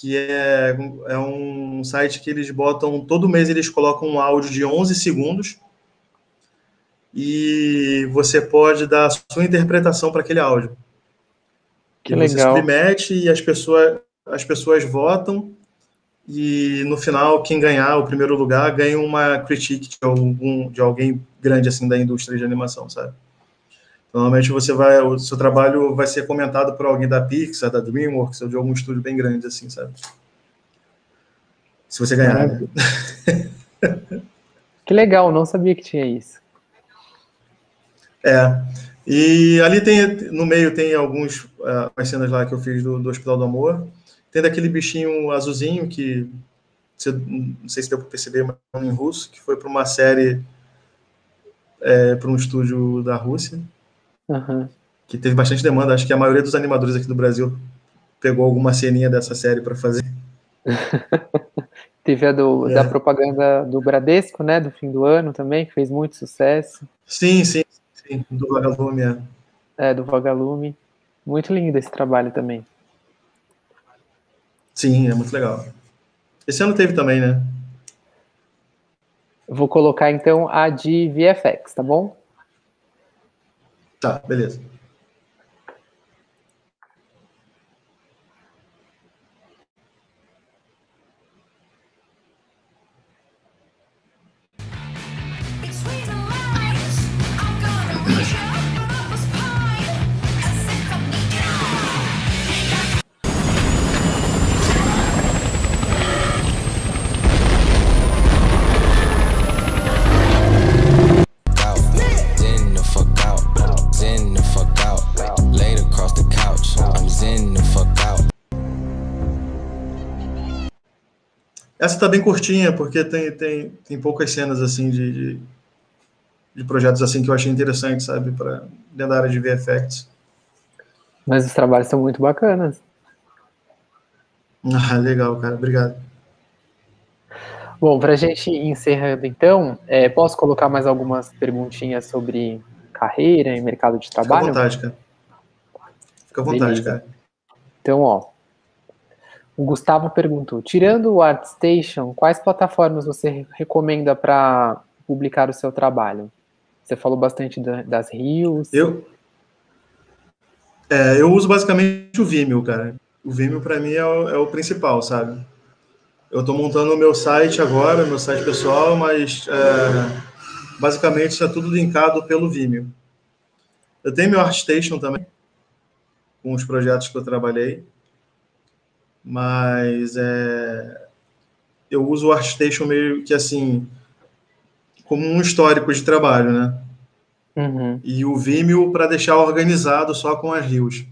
que é, é um site que eles botam, todo mês eles colocam um áudio de 11 segundos e você pode dar a sua interpretação para aquele áudio. Que você legal. Você submete e as pessoas, as pessoas votam e no final quem ganhar o primeiro lugar ganha uma critique de, algum, de alguém grande assim da indústria de animação, sabe? Normalmente você vai, o seu trabalho vai ser comentado por alguém da Pixar, da DreamWorks ou de algum estúdio bem grande, assim, sabe? Se você ganhar, né? Que legal, não sabia que tinha isso. É. E ali tem, no meio tem alguns uh, as cenas lá que eu fiz do, do Hospital do Amor. Tem daquele bichinho azulzinho que você, não sei se deu para perceber, mas é em russo, que foi para uma série é, para um estúdio da Rússia, Aham. que teve bastante demanda. Acho que a maioria dos animadores aqui do Brasil pegou alguma ceninha dessa série para fazer. Teve a do, É. da propaganda do Bradesco, né? Do fim do ano também, que fez muito sucesso. Sim, sim, sim, do Vagalume. É. É, do Vagalume. Muito lindo esse trabalho também. Sim, é muito legal. Esse ano teve também, né? Vou colocar então a de VFX, tá bom? Tá, beleza. Essa tá bem curtinha, porque tem, tem, tem poucas cenas assim de, de, de projetos assim que eu achei interessante, sabe? Para dentro da área de VFX. Mas os trabalhos são muito bacanas. Ah, legal, cara. Obrigado. Bom, para a gente ir encerrando então, é, posso colocar mais algumas perguntinhas sobre carreira e mercado de Fica à trabalho? vontade, cara. Fica à vontade, Beleza. cara. Então, ó, o Gustavo perguntou: tirando o ArtStation, quais plataformas você re- recomenda para publicar o seu trabalho? Você falou bastante da- das rios. Eu, é, eu uso basicamente o Vimeo, cara. O Vimeo para mim é o, é o principal, sabe? Eu estou montando o meu site agora, meu site pessoal, mas é, basicamente está tudo linkado pelo Vimeo. Eu tenho meu ArtStation também, com os projetos que eu trabalhei, mas é, eu uso o ArtStation meio que assim, como um histórico de trabalho, né? Uhum. e o Vimeo para deixar organizado só com as rios.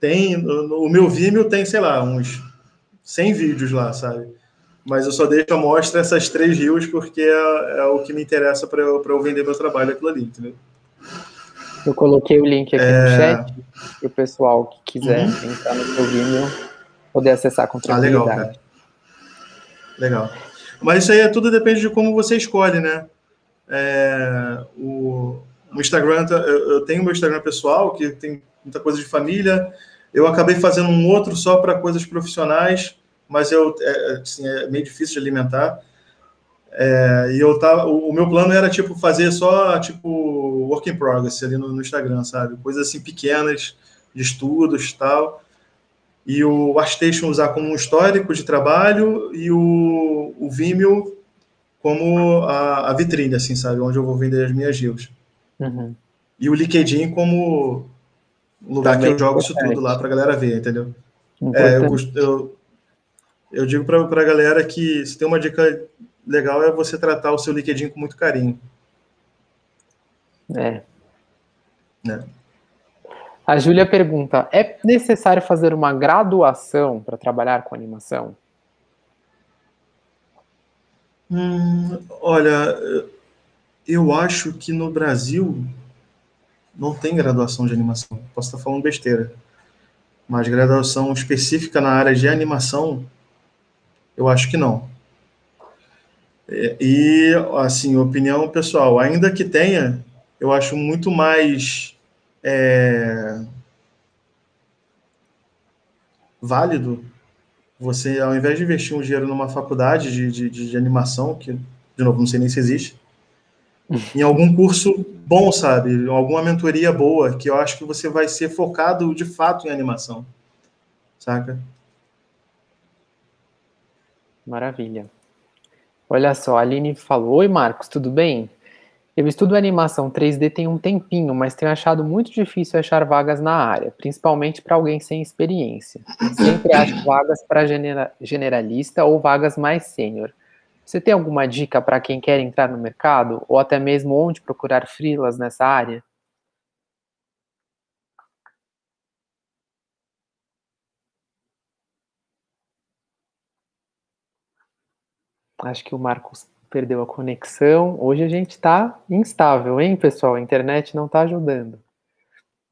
Tem, no- o meu Vimeo tem, sei lá, uns 100 vídeos lá, sabe? Mas eu só deixo a mostra essas três rios porque é, é o que me interessa para eu, pra eu vender meu trabalho aquilo ali, entendeu? Eu coloquei o link aqui no É. chat para o pessoal que quiser Uhum. entrar no seu Vimeo poder acessar com Ah, legal, tranquilidade. cara. Legal. Mas isso aí é tudo depende de como você escolhe, né? É, o, o Instagram, eu, eu tenho meu Instagram pessoal, que tem muita coisa de família. Eu acabei fazendo um outro só para coisas profissionais, mas eu, é, assim, é meio difícil de alimentar. É, e eu tava, o, o meu plano era tipo fazer só tipo work in progress ali no, no Instagram, sabe? Coisas assim pequenas de estudos e tal e o ArtStation usar como um histórico de trabalho e o, o Vimeo como a, a vitrine, assim, sabe? Onde eu vou vender as minhas rios. Uhum. E o LinkedIn como lugar Também que eu jogo isso importante. tudo lá pra galera ver, entendeu? É, eu, eu, eu digo pra, pra galera que se tem uma dica legal é você tratar o seu LinkedIn com muito carinho. É. Né? A Júlia pergunta: é necessário fazer uma graduação para trabalhar com animação? Hum, olha, eu acho que no Brasil não tem graduação de animação. Posso estar falando besteira. Mas graduação específica na área de animação, eu acho que não. E, assim, opinião pessoal, ainda que tenha, eu acho muito mais é, válido você, ao invés de investir um dinheiro numa faculdade de, de, de animação, que, de novo, não sei nem se existe, em algum curso bom, sabe? Alguma mentoria boa, que eu acho que você vai ser focado de fato em animação, saca? Maravilha. Olha só, a Aline falou: Oi, Marcos, tudo bem? Eu estudo animação 3D tem um tempinho, mas tenho achado muito difícil achar vagas na área, principalmente para alguém sem experiência. Sempre acho vagas para generalista ou vagas mais sênior. Você tem alguma dica para quem quer entrar no mercado ou até mesmo onde procurar freelas nessa área? Acho que o Marcos perdeu a conexão. Hoje a gente está instável, hein, pessoal? A internet não está ajudando.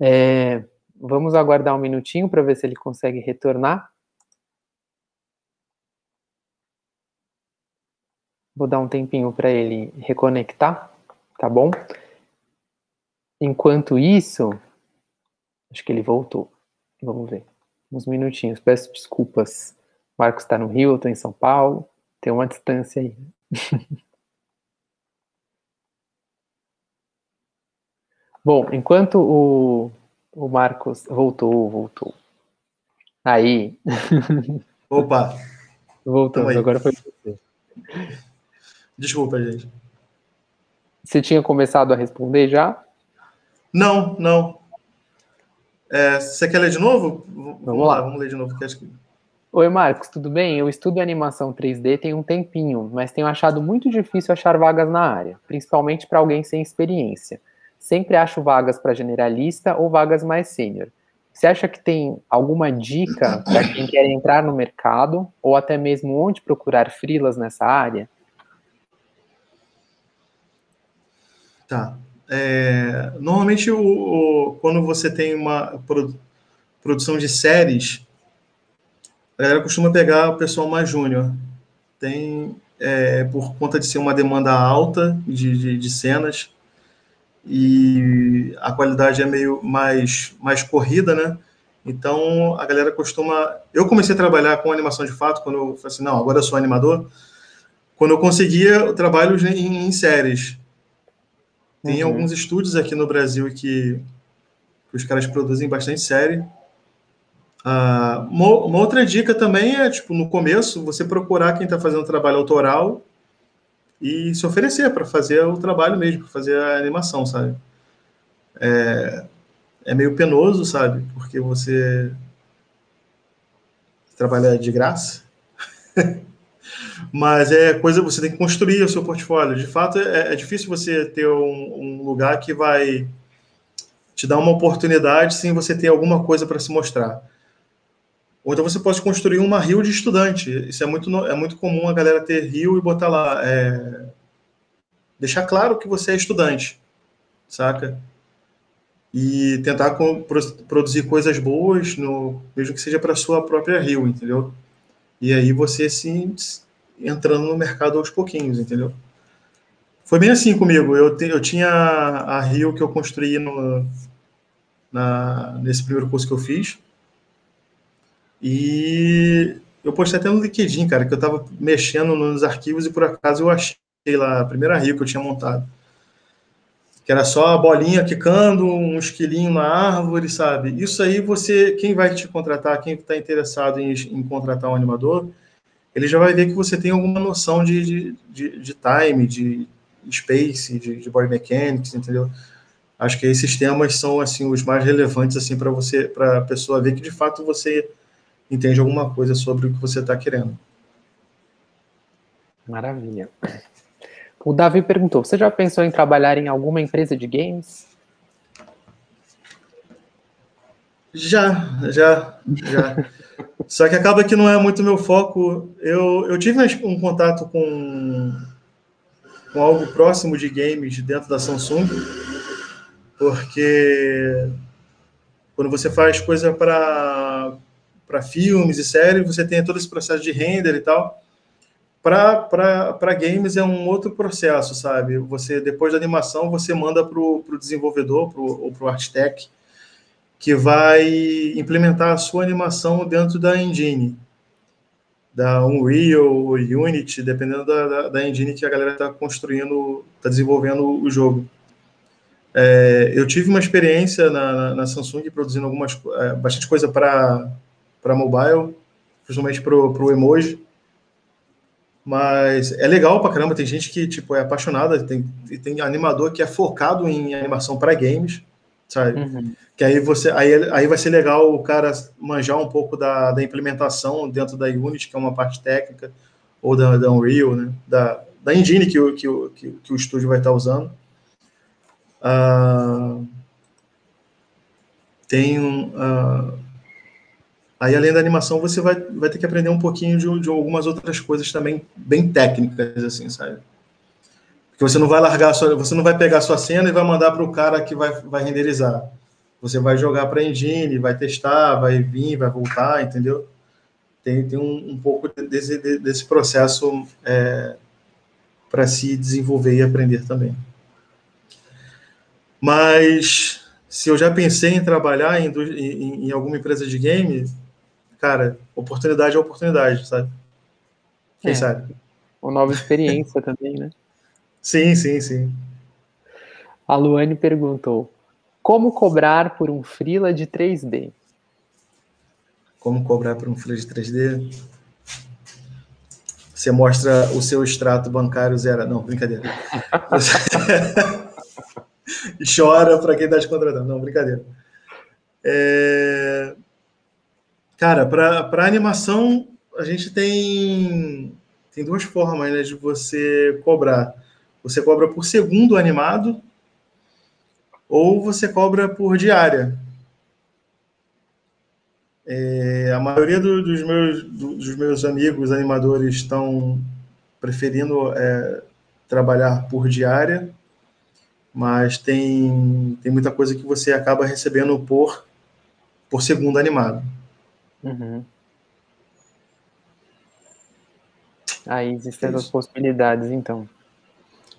É, vamos aguardar um minutinho para ver se ele consegue retornar. Vou dar um tempinho para ele reconectar, tá bom? Enquanto isso, acho que ele voltou. Vamos ver. Uns minutinhos. Peço desculpas. Marcos está no Rio, eu estou em São Paulo. Tem uma distância aí. Bom, enquanto o, o Marcos voltou, voltou. Aí. Opa! Voltamos, agora foi você. Desculpa, gente. Você tinha começado a responder já? Não, não. É, você quer ler de novo? Vamos lá. Vamos ler de novo. Que acho que... Oi, Marcos, tudo bem? Eu estudo animação 3D tem um tempinho, mas tenho achado muito difícil achar vagas na área, principalmente para alguém sem experiência. Sempre acho vagas para generalista ou vagas mais sênior. Você acha que tem alguma dica para quem quer entrar no mercado ou até mesmo onde procurar freelas nessa área? Tá. É, normalmente, o, o- quando você tem uma pro- produção de séries, a galera costuma pegar o pessoal mais júnior. Tem, é, por conta de ser uma demanda alta de, de, de cenas e a qualidade é meio mais, mais corrida, né? Então, a galera costuma... Eu comecei a trabalhar com animação de fato quando eu falei assim, não, agora eu sou animador. Quando eu conseguia trabalhos em, em séries. Tem Uhum. alguns estúdios aqui no Brasil que, que os caras produzem bastante série. Ah, uma, outra dica também é, tipo, no começo, você procurar quem está fazendo trabalho autoral e se oferecer para fazer o trabalho mesmo, para fazer a animação, sabe? É, é meio penoso, sabe? Porque você trabalha de graça. Mas é coisa, você tem que construir o seu portfólio. De fato, é, é difícil você ter um, um lugar que vai te dar uma oportunidade sem você ter alguma coisa para se mostrar. Ou então você pode construir uma rio de estudante. Isso é muito, é muito comum a galera ter rio e botar lá. é, deixar claro que você é estudante, saca? E tentar com- pro- produzir coisas boas, no, mesmo que seja para sua própria rio, entendeu? E aí você sim entrando no mercado aos pouquinhos, entendeu? Foi bem assim comigo. Eu, te- eu tinha a Rio que eu construí no, na, nesse primeiro curso que eu fiz. E eu postei até no LinkedIn, cara, que eu tava mexendo nos arquivos e por acaso eu achei lá a primeira Rio que eu tinha montado. Que era só a bolinha quicando, um esquilinho na árvore, sabe? Isso aí você, quem vai te contratar, quem está interessado em, em contratar um animador, ele já vai ver que você tem alguma noção de, de, de, de time, de space, de, de body mechanics, entendeu? Acho que esses temas são assim os mais relevantes assim para você, para a pessoa ver que de fato você entende alguma coisa sobre o que você está querendo. Maravilha. O Davi perguntou: você já pensou em trabalhar em alguma empresa de games? Já, já, já. Só que acaba que não é muito meu foco. Eu, eu tive um contato com, com algo próximo de games dentro da Samsung, porque quando você faz coisa para para filmes e séries, você tem todo esse processo de render e tal. Para games é um outro processo, sabe? Você depois da animação você manda para o desenvolvedor pro, ou para o architect que vai implementar a sua animação dentro da engine, da Unreal ou Unity, dependendo da, da, da engine que a galera está construindo, está desenvolvendo o jogo. É, eu tive uma experiência na, na, na Samsung produzindo algumas é, bastante coisa para para mobile, principalmente para o emoji. Mas é legal pra caramba, tem gente que tipo, é apaixonada, tem, tem animador que é focado em animação para games, sabe? Uhum. Que aí você aí, aí vai ser legal o cara manjar um pouco da, da implementação dentro da Unity, que é uma parte técnica, ou da, da Unreal, né? Da, da engine que o, que, o, que, que o estúdio vai estar usando. Ah, tem um. ah, aí, além da animação, você vai, vai ter que aprender um pouquinho de, de algumas outras coisas também bem técnicas, assim, sabe? Porque você não vai largar, a sua, você não vai pegar a sua cena e vai mandar para o cara que vai, vai renderizar. Você vai jogar para a engine, vai testar, vai vir, vai voltar, entendeu? Tem, tem um, um pouco desse, de- desse processo para se desenvolver e aprender também. Mas se eu já pensei em trabalhar em, em- em alguma empresa de game, cara, oportunidade é oportunidade, sabe? Quem É. sabe? Uma nova experiência também, né? Sim, sim, sim. A Luane perguntou: Como cobrar por um freela de 3D? Como cobrar por um freela de 3D? Você mostra o seu extrato bancário zero. Não, brincadeira. chora para quem está te contratando. Não, brincadeira. É, Cara, para animação, a gente tem, tem duas formas né, de você cobrar. Você cobra por segundo animado ou você cobra por diária. É, a maioria do- dos, meus, do- dos meus amigos animadores estão preferindo é, trabalhar por diária, mas tem, tem muita coisa que você acaba recebendo por, por segundo animado. Uhum. Aí existem essas possibilidades, então.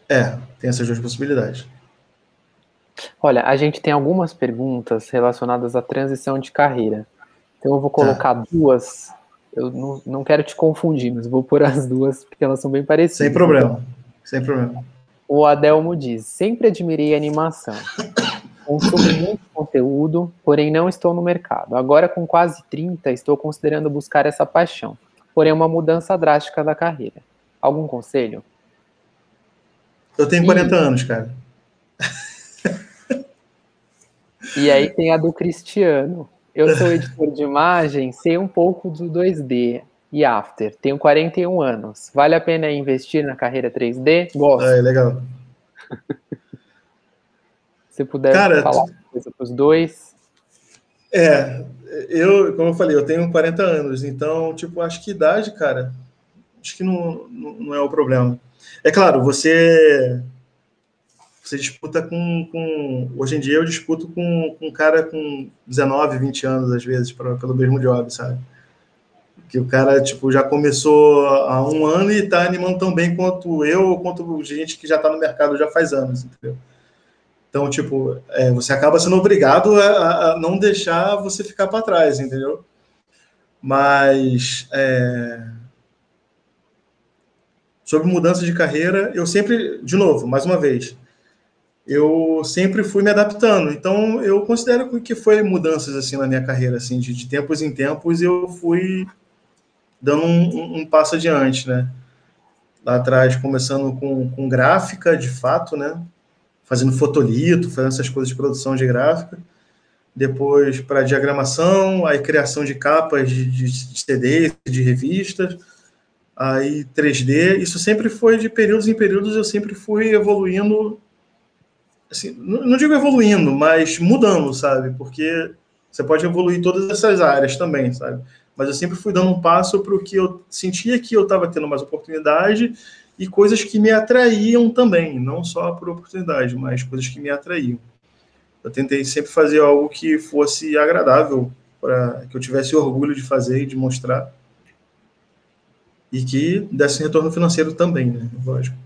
É, tem essas duas possibilidades. Olha, a gente tem algumas perguntas relacionadas à transição de carreira. Então eu vou colocar duas. Eu não, não quero te confundir, mas vou pôr as duas porque elas são bem parecidas. Sem problema. Sem problema. O Adelmo diz: sempre admirei a animação. Consumo muito conteúdo, porém não estou no mercado. Agora, com quase 30, estou considerando buscar essa paixão. Porém, uma mudança drástica da carreira. Algum conselho? Eu tenho 40 anos, cara. E aí tem a do Cristiano. Eu sou editor de imagem, sei um pouco do 2D e After. Tenho 41 anos. Vale a pena investir na carreira 3D? Gosto. É legal. Se puder Cara, falar coisa para os dois. É, eu, como eu falei, eu tenho 40 anos, então, tipo, acho que idade, cara, acho que não, não, não é o problema. É claro, você você disputa com, com hoje em dia eu disputo com, com um cara com 19, 20 anos às vezes pra, pelo mesmo job, sabe? Que o cara tipo já começou há um ano e tá animando tão bem quanto eu ou quanto gente que já tá no mercado já faz anos, entendeu? Então, tipo, é, você acaba sendo obrigado a, a não deixar você ficar para trás, entendeu? Mas é, sobre mudança de carreira, eu sempre, de novo, mais uma vez, eu sempre fui me adaptando. Então, eu considero que foi mudanças assim na minha carreira, assim, de, de tempos em tempos, eu fui dando um, um- passo adiante, né? Lá atrás, começando com, com gráfica, de fato, né? Fazendo fotolito, fazendo essas coisas de produção de gráfica. Depois para diagramação, aí criação de capas de, de, de CDs, de revistas, aí 3D. Isso sempre foi de períodos em períodos, eu sempre fui evoluindo assim, não digo evoluindo, mas mudando, sabe? Porque você pode evoluir todas essas áreas também, sabe? Mas eu sempre fui dando um passo para o que eu sentia que eu estava tendo mais oportunidade e coisas que me atraíam também, não só por oportunidade, mas coisas que me atraíam. Eu tentei sempre fazer algo que fosse agradável, para que eu tivesse orgulho de fazer e de mostrar. E que desse retorno financeiro também, né? Lógico.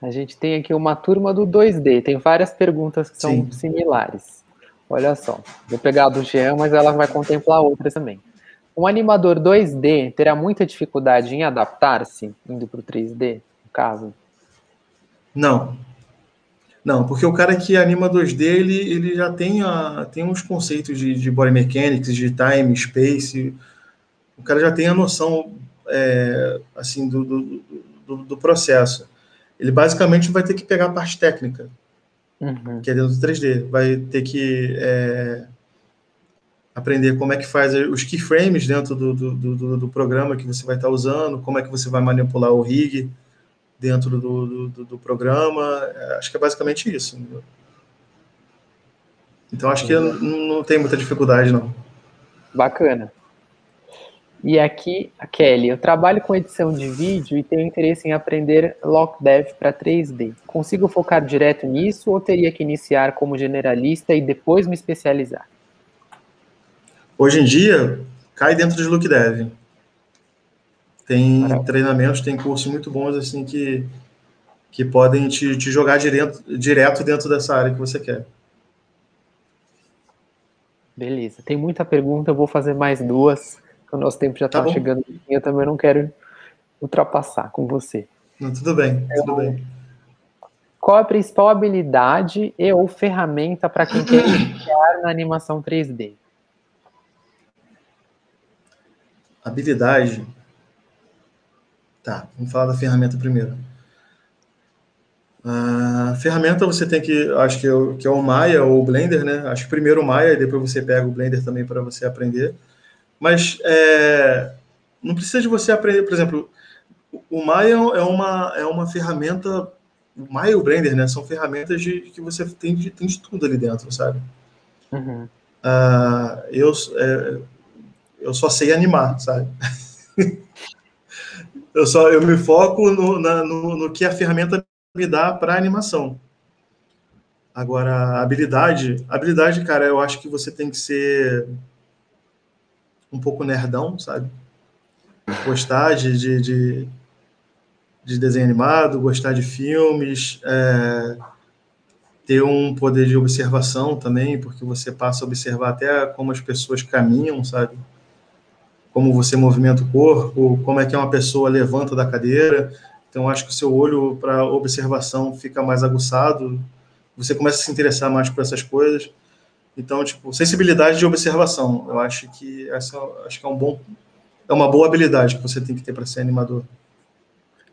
A gente tem aqui uma turma do 2D. Tem várias perguntas que são Sim. similares. Olha só. Vou pegar a do Jean, mas ela vai contemplar outras também. Um animador 2D terá muita dificuldade em adaptar-se indo para o 3D, no caso? Não. Não, porque o cara que anima 2D, ele, ele já tem, a, tem uns conceitos de, de body mechanics, de time, space. O cara já tem a noção é, assim do, do, do, do processo. Ele basicamente vai ter que pegar a parte técnica, Uhum. que é dentro do 3D. Vai ter que é, aprender como é que faz os keyframes dentro do, do, do, do programa que você vai estar usando, como é que você vai manipular o rig dentro do, do, programa. É, Acho que é basicamente isso. Então acho que não, não tem muita dificuldade, não. Bacana. E aqui, a Kelly, eu trabalho com edição de vídeo e tenho interesse em aprender LockDev para 3D. Consigo focar direto nisso ou teria que iniciar como generalista e depois me especializar? Hoje em dia, cai dentro de Look Dev. Tem Maravilha. treinamentos, tem cursos muito bons assim que, que podem te, te jogar direto, direto dentro dessa área que você quer. Beleza. Tem muita pergunta, eu vou fazer mais duas, o nosso tempo já Tá está bom. chegando. e Eu também não quero ultrapassar com você. Não, tudo bem, tudo bem. Qual a principal habilidade e ou ferramenta para quem quer iniciar na animação 3D? Habilidade. Tá, vamos falar da ferramenta primeiro. A ferramenta você tem que, acho que é, o, que é o Maya ou o Blender, né? Acho que primeiro o Maya e depois você pega o Blender também para você aprender. Mas é, não precisa de você aprender, por exemplo, o- Maya é uma, é uma ferramenta, o Maya e o Blender, né? São ferramentas de, que você tem de, tem de tudo ali dentro, sabe? Uhum. Ah, eu, é, eu só sei animar, sabe? eu só eu me foco no, na- no, no que a ferramenta me dá para animação. Agora, habilidade, habilidade, cara, eu acho que você tem que ser um pouco nerdão, sabe? Gostar de, de, de, de desenho animado, gostar de filmes, é, ter um poder de observação também, porque você passa a observar até como as pessoas caminham, sabe? Como você movimenta o corpo, como é que uma pessoa levanta da cadeira. Então, acho que o seu olho para observação fica mais aguçado, você começa a se interessar mais por essas coisas. Então, tipo, sensibilidade de observação, eu acho que essa acho que é um bom é uma boa habilidade que você tem que ter para ser animador.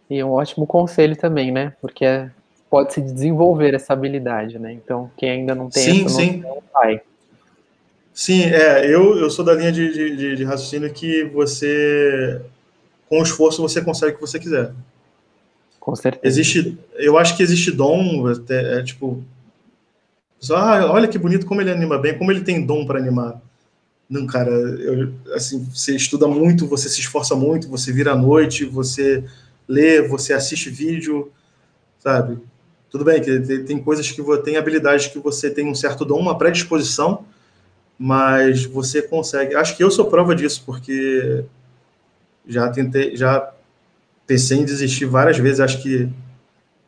E é um ótimo conselho também, né? Porque é- pode se desenvolver essa habilidade, né? Então, quem ainda não tem Sim, essa sim. noção, vai. Sim, é, eu, eu sou da linha de, de, de- raciocínio que você, com esforço, você consegue o que você quiser. Com certeza. Existe, eu acho que existe dom, é, tipo, ah, olha que bonito como ele anima bem, como ele tem dom para animar. Não, cara, eu, assim, você estuda muito, você se esforça muito, você vira à noite, você lê, você assiste vídeo, sabe? Tudo bem que tem, tem coisas que você tem habilidades que você tem um certo dom, uma predisposição, mas você consegue. Acho que eu sou prova disso, porque já tentei, já pensei em desistir várias vezes. Acho que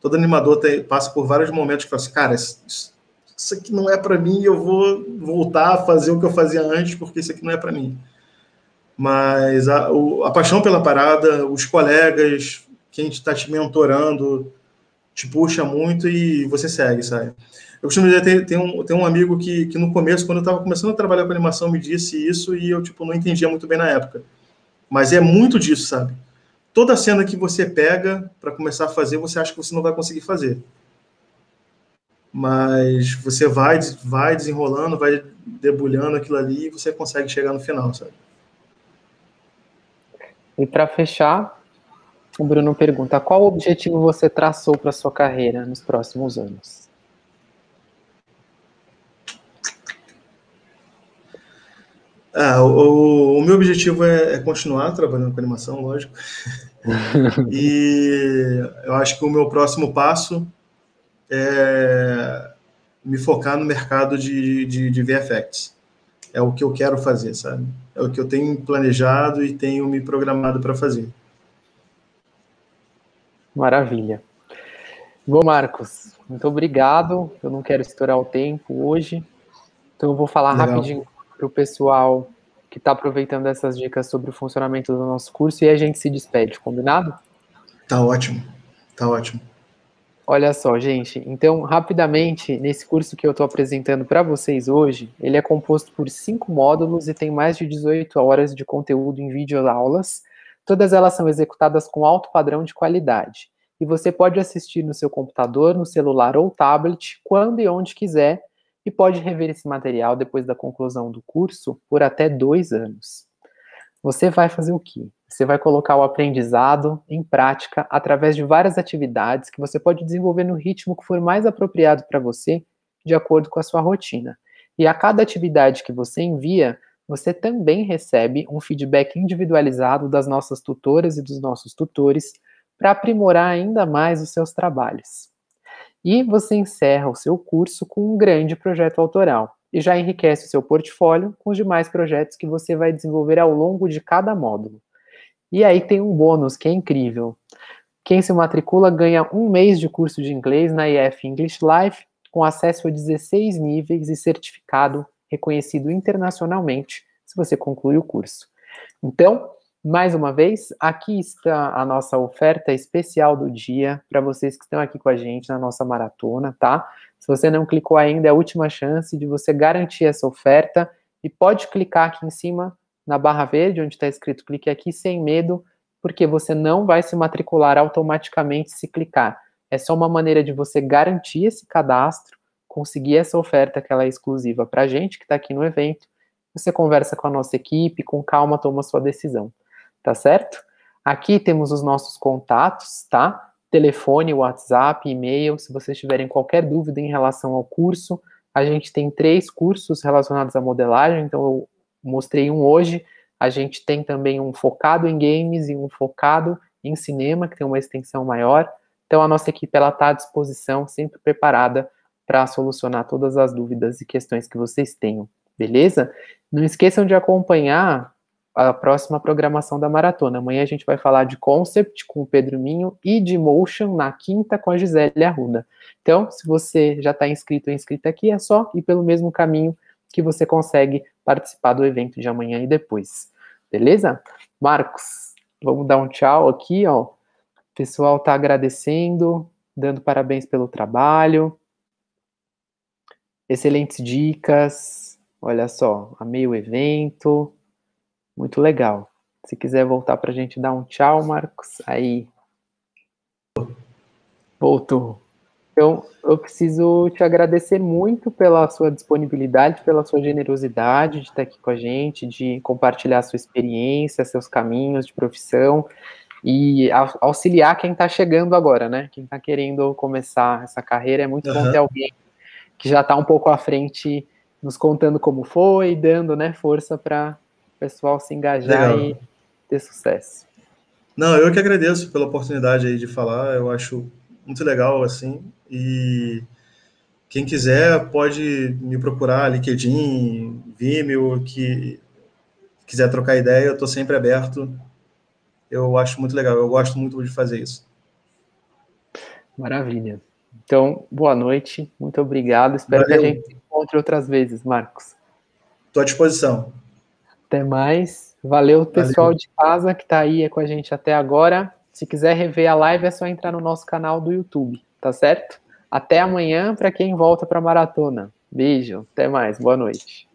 todo animador tem- passa por vários momentos que fala assim, cara, isso, isso aqui não é para mim, eu vou voltar a fazer o que eu fazia antes, porque isso aqui não é para mim. Mas a, o- a paixão pela parada, os colegas, quem está te mentorando, te puxa muito e você segue, sabe? Eu costumo dizer, tem, tem, um, tem um amigo que, que no começo, quando eu estava começando a trabalhar com animação, me disse isso e eu, tipo, não entendia muito bem na época. Mas é muito disso, sabe? Toda cena que você pega para começar a fazer, você acha que você não vai conseguir fazer. Mas você vai, vai desenrolando, vai debulhando aquilo ali e você consegue chegar no final, sabe? E para fechar, o Bruno pergunta: qual objetivo você traçou para sua carreira nos próximos anos? Ah, o, o meu objetivo é, é continuar trabalhando com animação, lógico. e eu acho que o meu próximo passo é me focar no mercado de, de, de VFX. É o que eu quero fazer, sabe? É o que eu tenho planejado e tenho me programado para fazer. Maravilha. Bom, Marcos, muito obrigado. Eu não quero estourar o tempo hoje, então eu vou falar Legal. rapidinho para o pessoal que está aproveitando essas dicas sobre o funcionamento do nosso curso e a gente se despede, combinado? Tá ótimo, tá ótimo. Olha só, gente. Então, rapidamente, nesse curso que eu estou apresentando para vocês hoje, ele é composto por cinco módulos e tem mais de 18 horas de conteúdo em videoaulas, Todas elas são executadas com alto padrão de qualidade. E você pode assistir no seu computador, no celular ou tablet, quando e onde quiser, e pode rever esse material depois da conclusão do curso por até dois anos. Você vai fazer o quê? Você vai colocar o aprendizado em prática através de várias atividades que você pode desenvolver no ritmo que for mais apropriado para você, de acordo com a sua rotina. E a cada atividade que você envia, você também recebe um feedback individualizado das nossas tutoras e dos nossos tutores para aprimorar ainda mais os seus trabalhos. E você encerra o seu curso com um grande projeto autoral e já enriquece o seu portfólio com os demais projetos que você vai desenvolver ao longo de cada módulo. E aí tem um bônus que é incrível. Quem se matricula ganha um mês de curso de inglês na IF English Live, com acesso a 16 níveis e certificado reconhecido internacionalmente, se você concluir o curso. Então, mais uma vez, aqui está a nossa oferta especial do dia para vocês que estão aqui com a gente na nossa maratona, tá? Se você não clicou ainda, é a última chance de você garantir essa oferta e pode clicar aqui em cima na barra verde, onde está escrito clique aqui sem medo, porque você não vai se matricular automaticamente se clicar. É só uma maneira de você garantir esse cadastro, conseguir essa oferta que ela é exclusiva para a gente que está aqui no evento. Você conversa com a nossa equipe, com calma toma sua decisão tá certo? Aqui temos os nossos contatos, tá? Telefone, WhatsApp, e-mail, se vocês tiverem qualquer dúvida em relação ao curso. A gente tem três cursos relacionados à modelagem, então eu mostrei um hoje. A gente tem também um focado em games e um focado em cinema, que tem uma extensão maior. Então a nossa equipe ela está à disposição, sempre preparada para solucionar todas as dúvidas e questões que vocês tenham, beleza? Não esqueçam de acompanhar a próxima programação da maratona. Amanhã a gente vai falar de concept com o Pedro Minho e de motion na quinta com a Gisele Arruda. Então, se você já está inscrito ou inscrita aqui, é só ir pelo mesmo caminho que você consegue participar do evento de amanhã e depois. Beleza? Marcos, vamos dar um tchau aqui, ó. O pessoal está agradecendo, dando parabéns pelo trabalho. Excelentes dicas. Olha só, amei o evento. Muito legal. Se quiser voltar para a gente dar um tchau, Marcos, aí. Voltou. Então, eu preciso te agradecer muito pela sua disponibilidade, pela sua generosidade de estar aqui com a gente, de compartilhar sua experiência, seus caminhos de profissão e auxiliar quem está chegando agora, né? Quem está querendo começar essa carreira. É muito uhum. bom ter alguém que já está um pouco à frente, nos contando como foi, dando né, força para pessoal se engajar Legal. e ter sucesso. Não, eu que agradeço pela oportunidade aí de falar, eu acho muito legal, assim, e quem quiser pode me procurar, LinkedIn, Vimeo, que quiser trocar ideia, eu estou sempre aberto, eu acho muito legal, eu gosto muito de fazer isso. Maravilha. Então, boa noite, muito obrigado, espero Valeu. que a gente se encontre outras vezes, Marcos. Estou à disposição. Até mais. Valeu, pessoal Valeu. de casa que está aí com a gente até agora. Se quiser rever a live, é só entrar no nosso canal do YouTube, tá certo? Até amanhã para quem volta para a maratona. Beijo, até mais, boa noite.